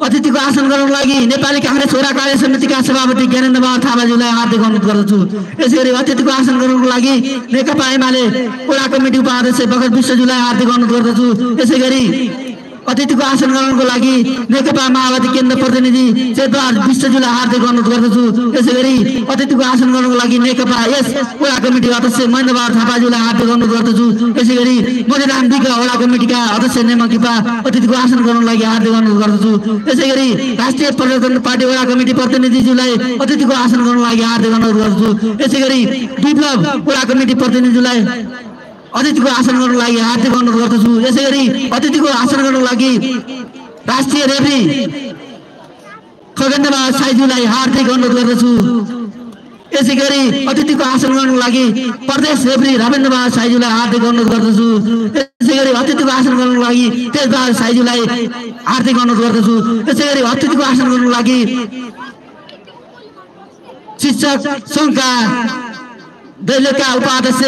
अतिथिको आसन गर्नको लागि नेपाली काङ्ग्रेस छोरा कार्य समितिका सभापति ज्ञानेन्द्र बहादुर थापाज्यूलाई हार्दिक अनुरोध गर्दछु। यसै गरी अतिथिको आसन गर्नको लागि नेकपा एमाले वडा कमिटी उपाध्यक्ष भगत विश्वज्यूलाई हार्दिक अनुरोध गर्दछु। यसै गरी अतिथिको आसन ग्रहणको लागि नेकपा माओवादी केन्द्र प्रतिनिधि चेतबहादुर विश्वज्यूलाई हार्दिक अनुरोध गर्दछु। यसै गरी अतिथिको आसन गर्नको लागि नेकपा यस वडा कमिटी अध्यक्ष महेन्द्र बहादुर थापाज्यूलाई हार्दिक अनुरोध गर्दछु। यसै गरी मधेराम दिका वडा कमिटीका अध्यक्ष नेमा किपा अतिथिको आसन गर्नको लागि हार्दिक अनुरोध गर्दछु। यसै गरी राष्ट्रिय प्रजातन्त्र पार्टी वडा कमिटी प्रतिनिधिज्यूलाई अतिथिको आसन गर्नको लागि हार्दिक अनुरोध गर्दछु। यसै गरी विप्लव वडा कमिटी प्रतिनिधिज्यूलाई अतिथिको आसन गर्नको लागि हार्दिक अनुरोध गर्दछु। यसै गरी अतिथिको आसन गर्नको लागि राष्ट्रिय रेफ्री खगेन्द्र बहादुर साईज्यूलाई हार्दिक अनुरोध गर्दछु। यसै गरी अतिथिको आसन गर्नको लागि प्रदेश रेफ्री रविन्द्र बहादुर साईज्यूलाई हार्दिक अनुरोध गर्दछु। यसै गरी अतिथिको आसन गर्नको लागि तेज बहादुर साईज्यूलाई हार्दिक अनुरोध गर्दछु। यसै गरी अतिथिको आसन गर्नको लागि शिक्षक सङ्घका दैलेखका उपाध्यक्ष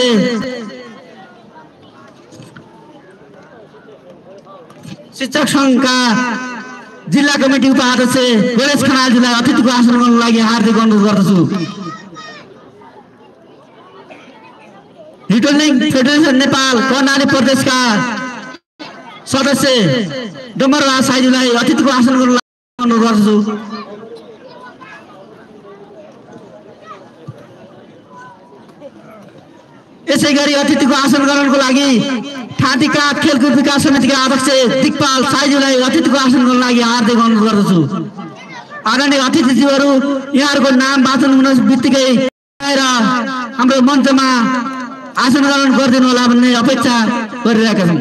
शिक्षक सङ्घका जिल्ला कमिटी उपाध्यक्ष गणेश खनालजीलाई अतिथिको आसन गर्नको लागि हार्दिक अनुरोध गर्दछु। रिटर्निङ फेडरेसन नेपाल कर्णाली प्रदेशका सदस्य डम्बरबहादुर साईजीलाई अतिथिको आसन गर्नको लागि अनुरोध गर्दछु। यसै गरी अतिथिको आसन ग्रहणको लागि ठाँटीका खेलकुद विकास समितिका अध्यक्ष दिकपाल साईज्यूलाई अतिथिको आसन गर्नको लागि हार्दिक अनुरोध गर्दछु। आदरणीय अतिथिज्यूहरू यहाँहरूको नाम वाचन हुन बित्तिकै आएर हाम्रो मञ्चमा आसन ग्रहण गरिदिनु होला भन्ने अपेक्षा गरिरहेका छौँ।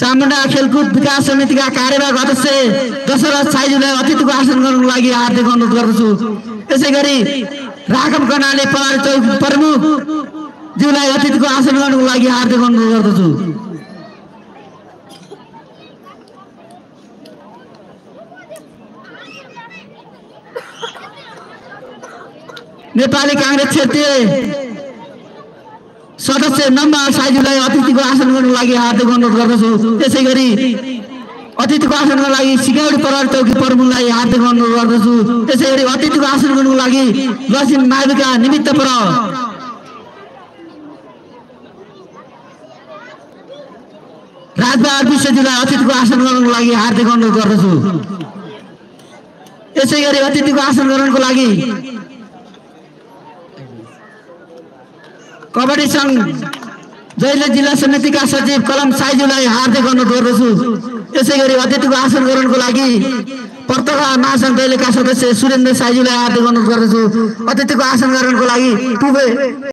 चामुण्डा खेलकुद विकास समितिका कार्यवाहक अध्यक्ष दशरथ साईज्यूलाई अतिथिको आसन गर्नको लागि हार्दिक अनुरोध गर्दछु। यसै गरी राघव कर्णाले पहाड चौक प्रमुख ज्यूलाई अतिथिको आसन गर्नको लागि हार्दिक अनुरोध गर्दछु। नेपाली काङ्ग्रेस क्षेत्रीय सदस्य नम्बर साईजीलाई अतिथिको आसन गर्नको लागि हार्दिक अनुरोध गर्दछु। त्यसै गरी अतिथिको आसनको लागि सिकाउडी प्रहरी चौकी प्रमुखलाई हार्दिक अनुरोध गर्दछु। त्यसै गरी अतिथिको आसन गर्नको लागि लसिन माविका निमित्त पर राजबहादुर विश्वजीलाई अतिथिको आसन गर्नको लागि हार्दिक अनुरोध गर्दछु। यसै गरी अतिथिको आसन गर्नको लागि कबड्डी सङ्घ जहिले जिल्ला समितिका सचिव कलम साइजूलाई हार्दिक अनुरोध गर्दछु। यसै गरी अतिथिको आसन ग्रहणको लागि पत्रकार महासङ्घ दैलेखका सदस्य सुरेन्द्र साइजूलाई हार्दिक अनुरोध गर्दछु। अतिथिको आसन ग्रहणको लागि टुबे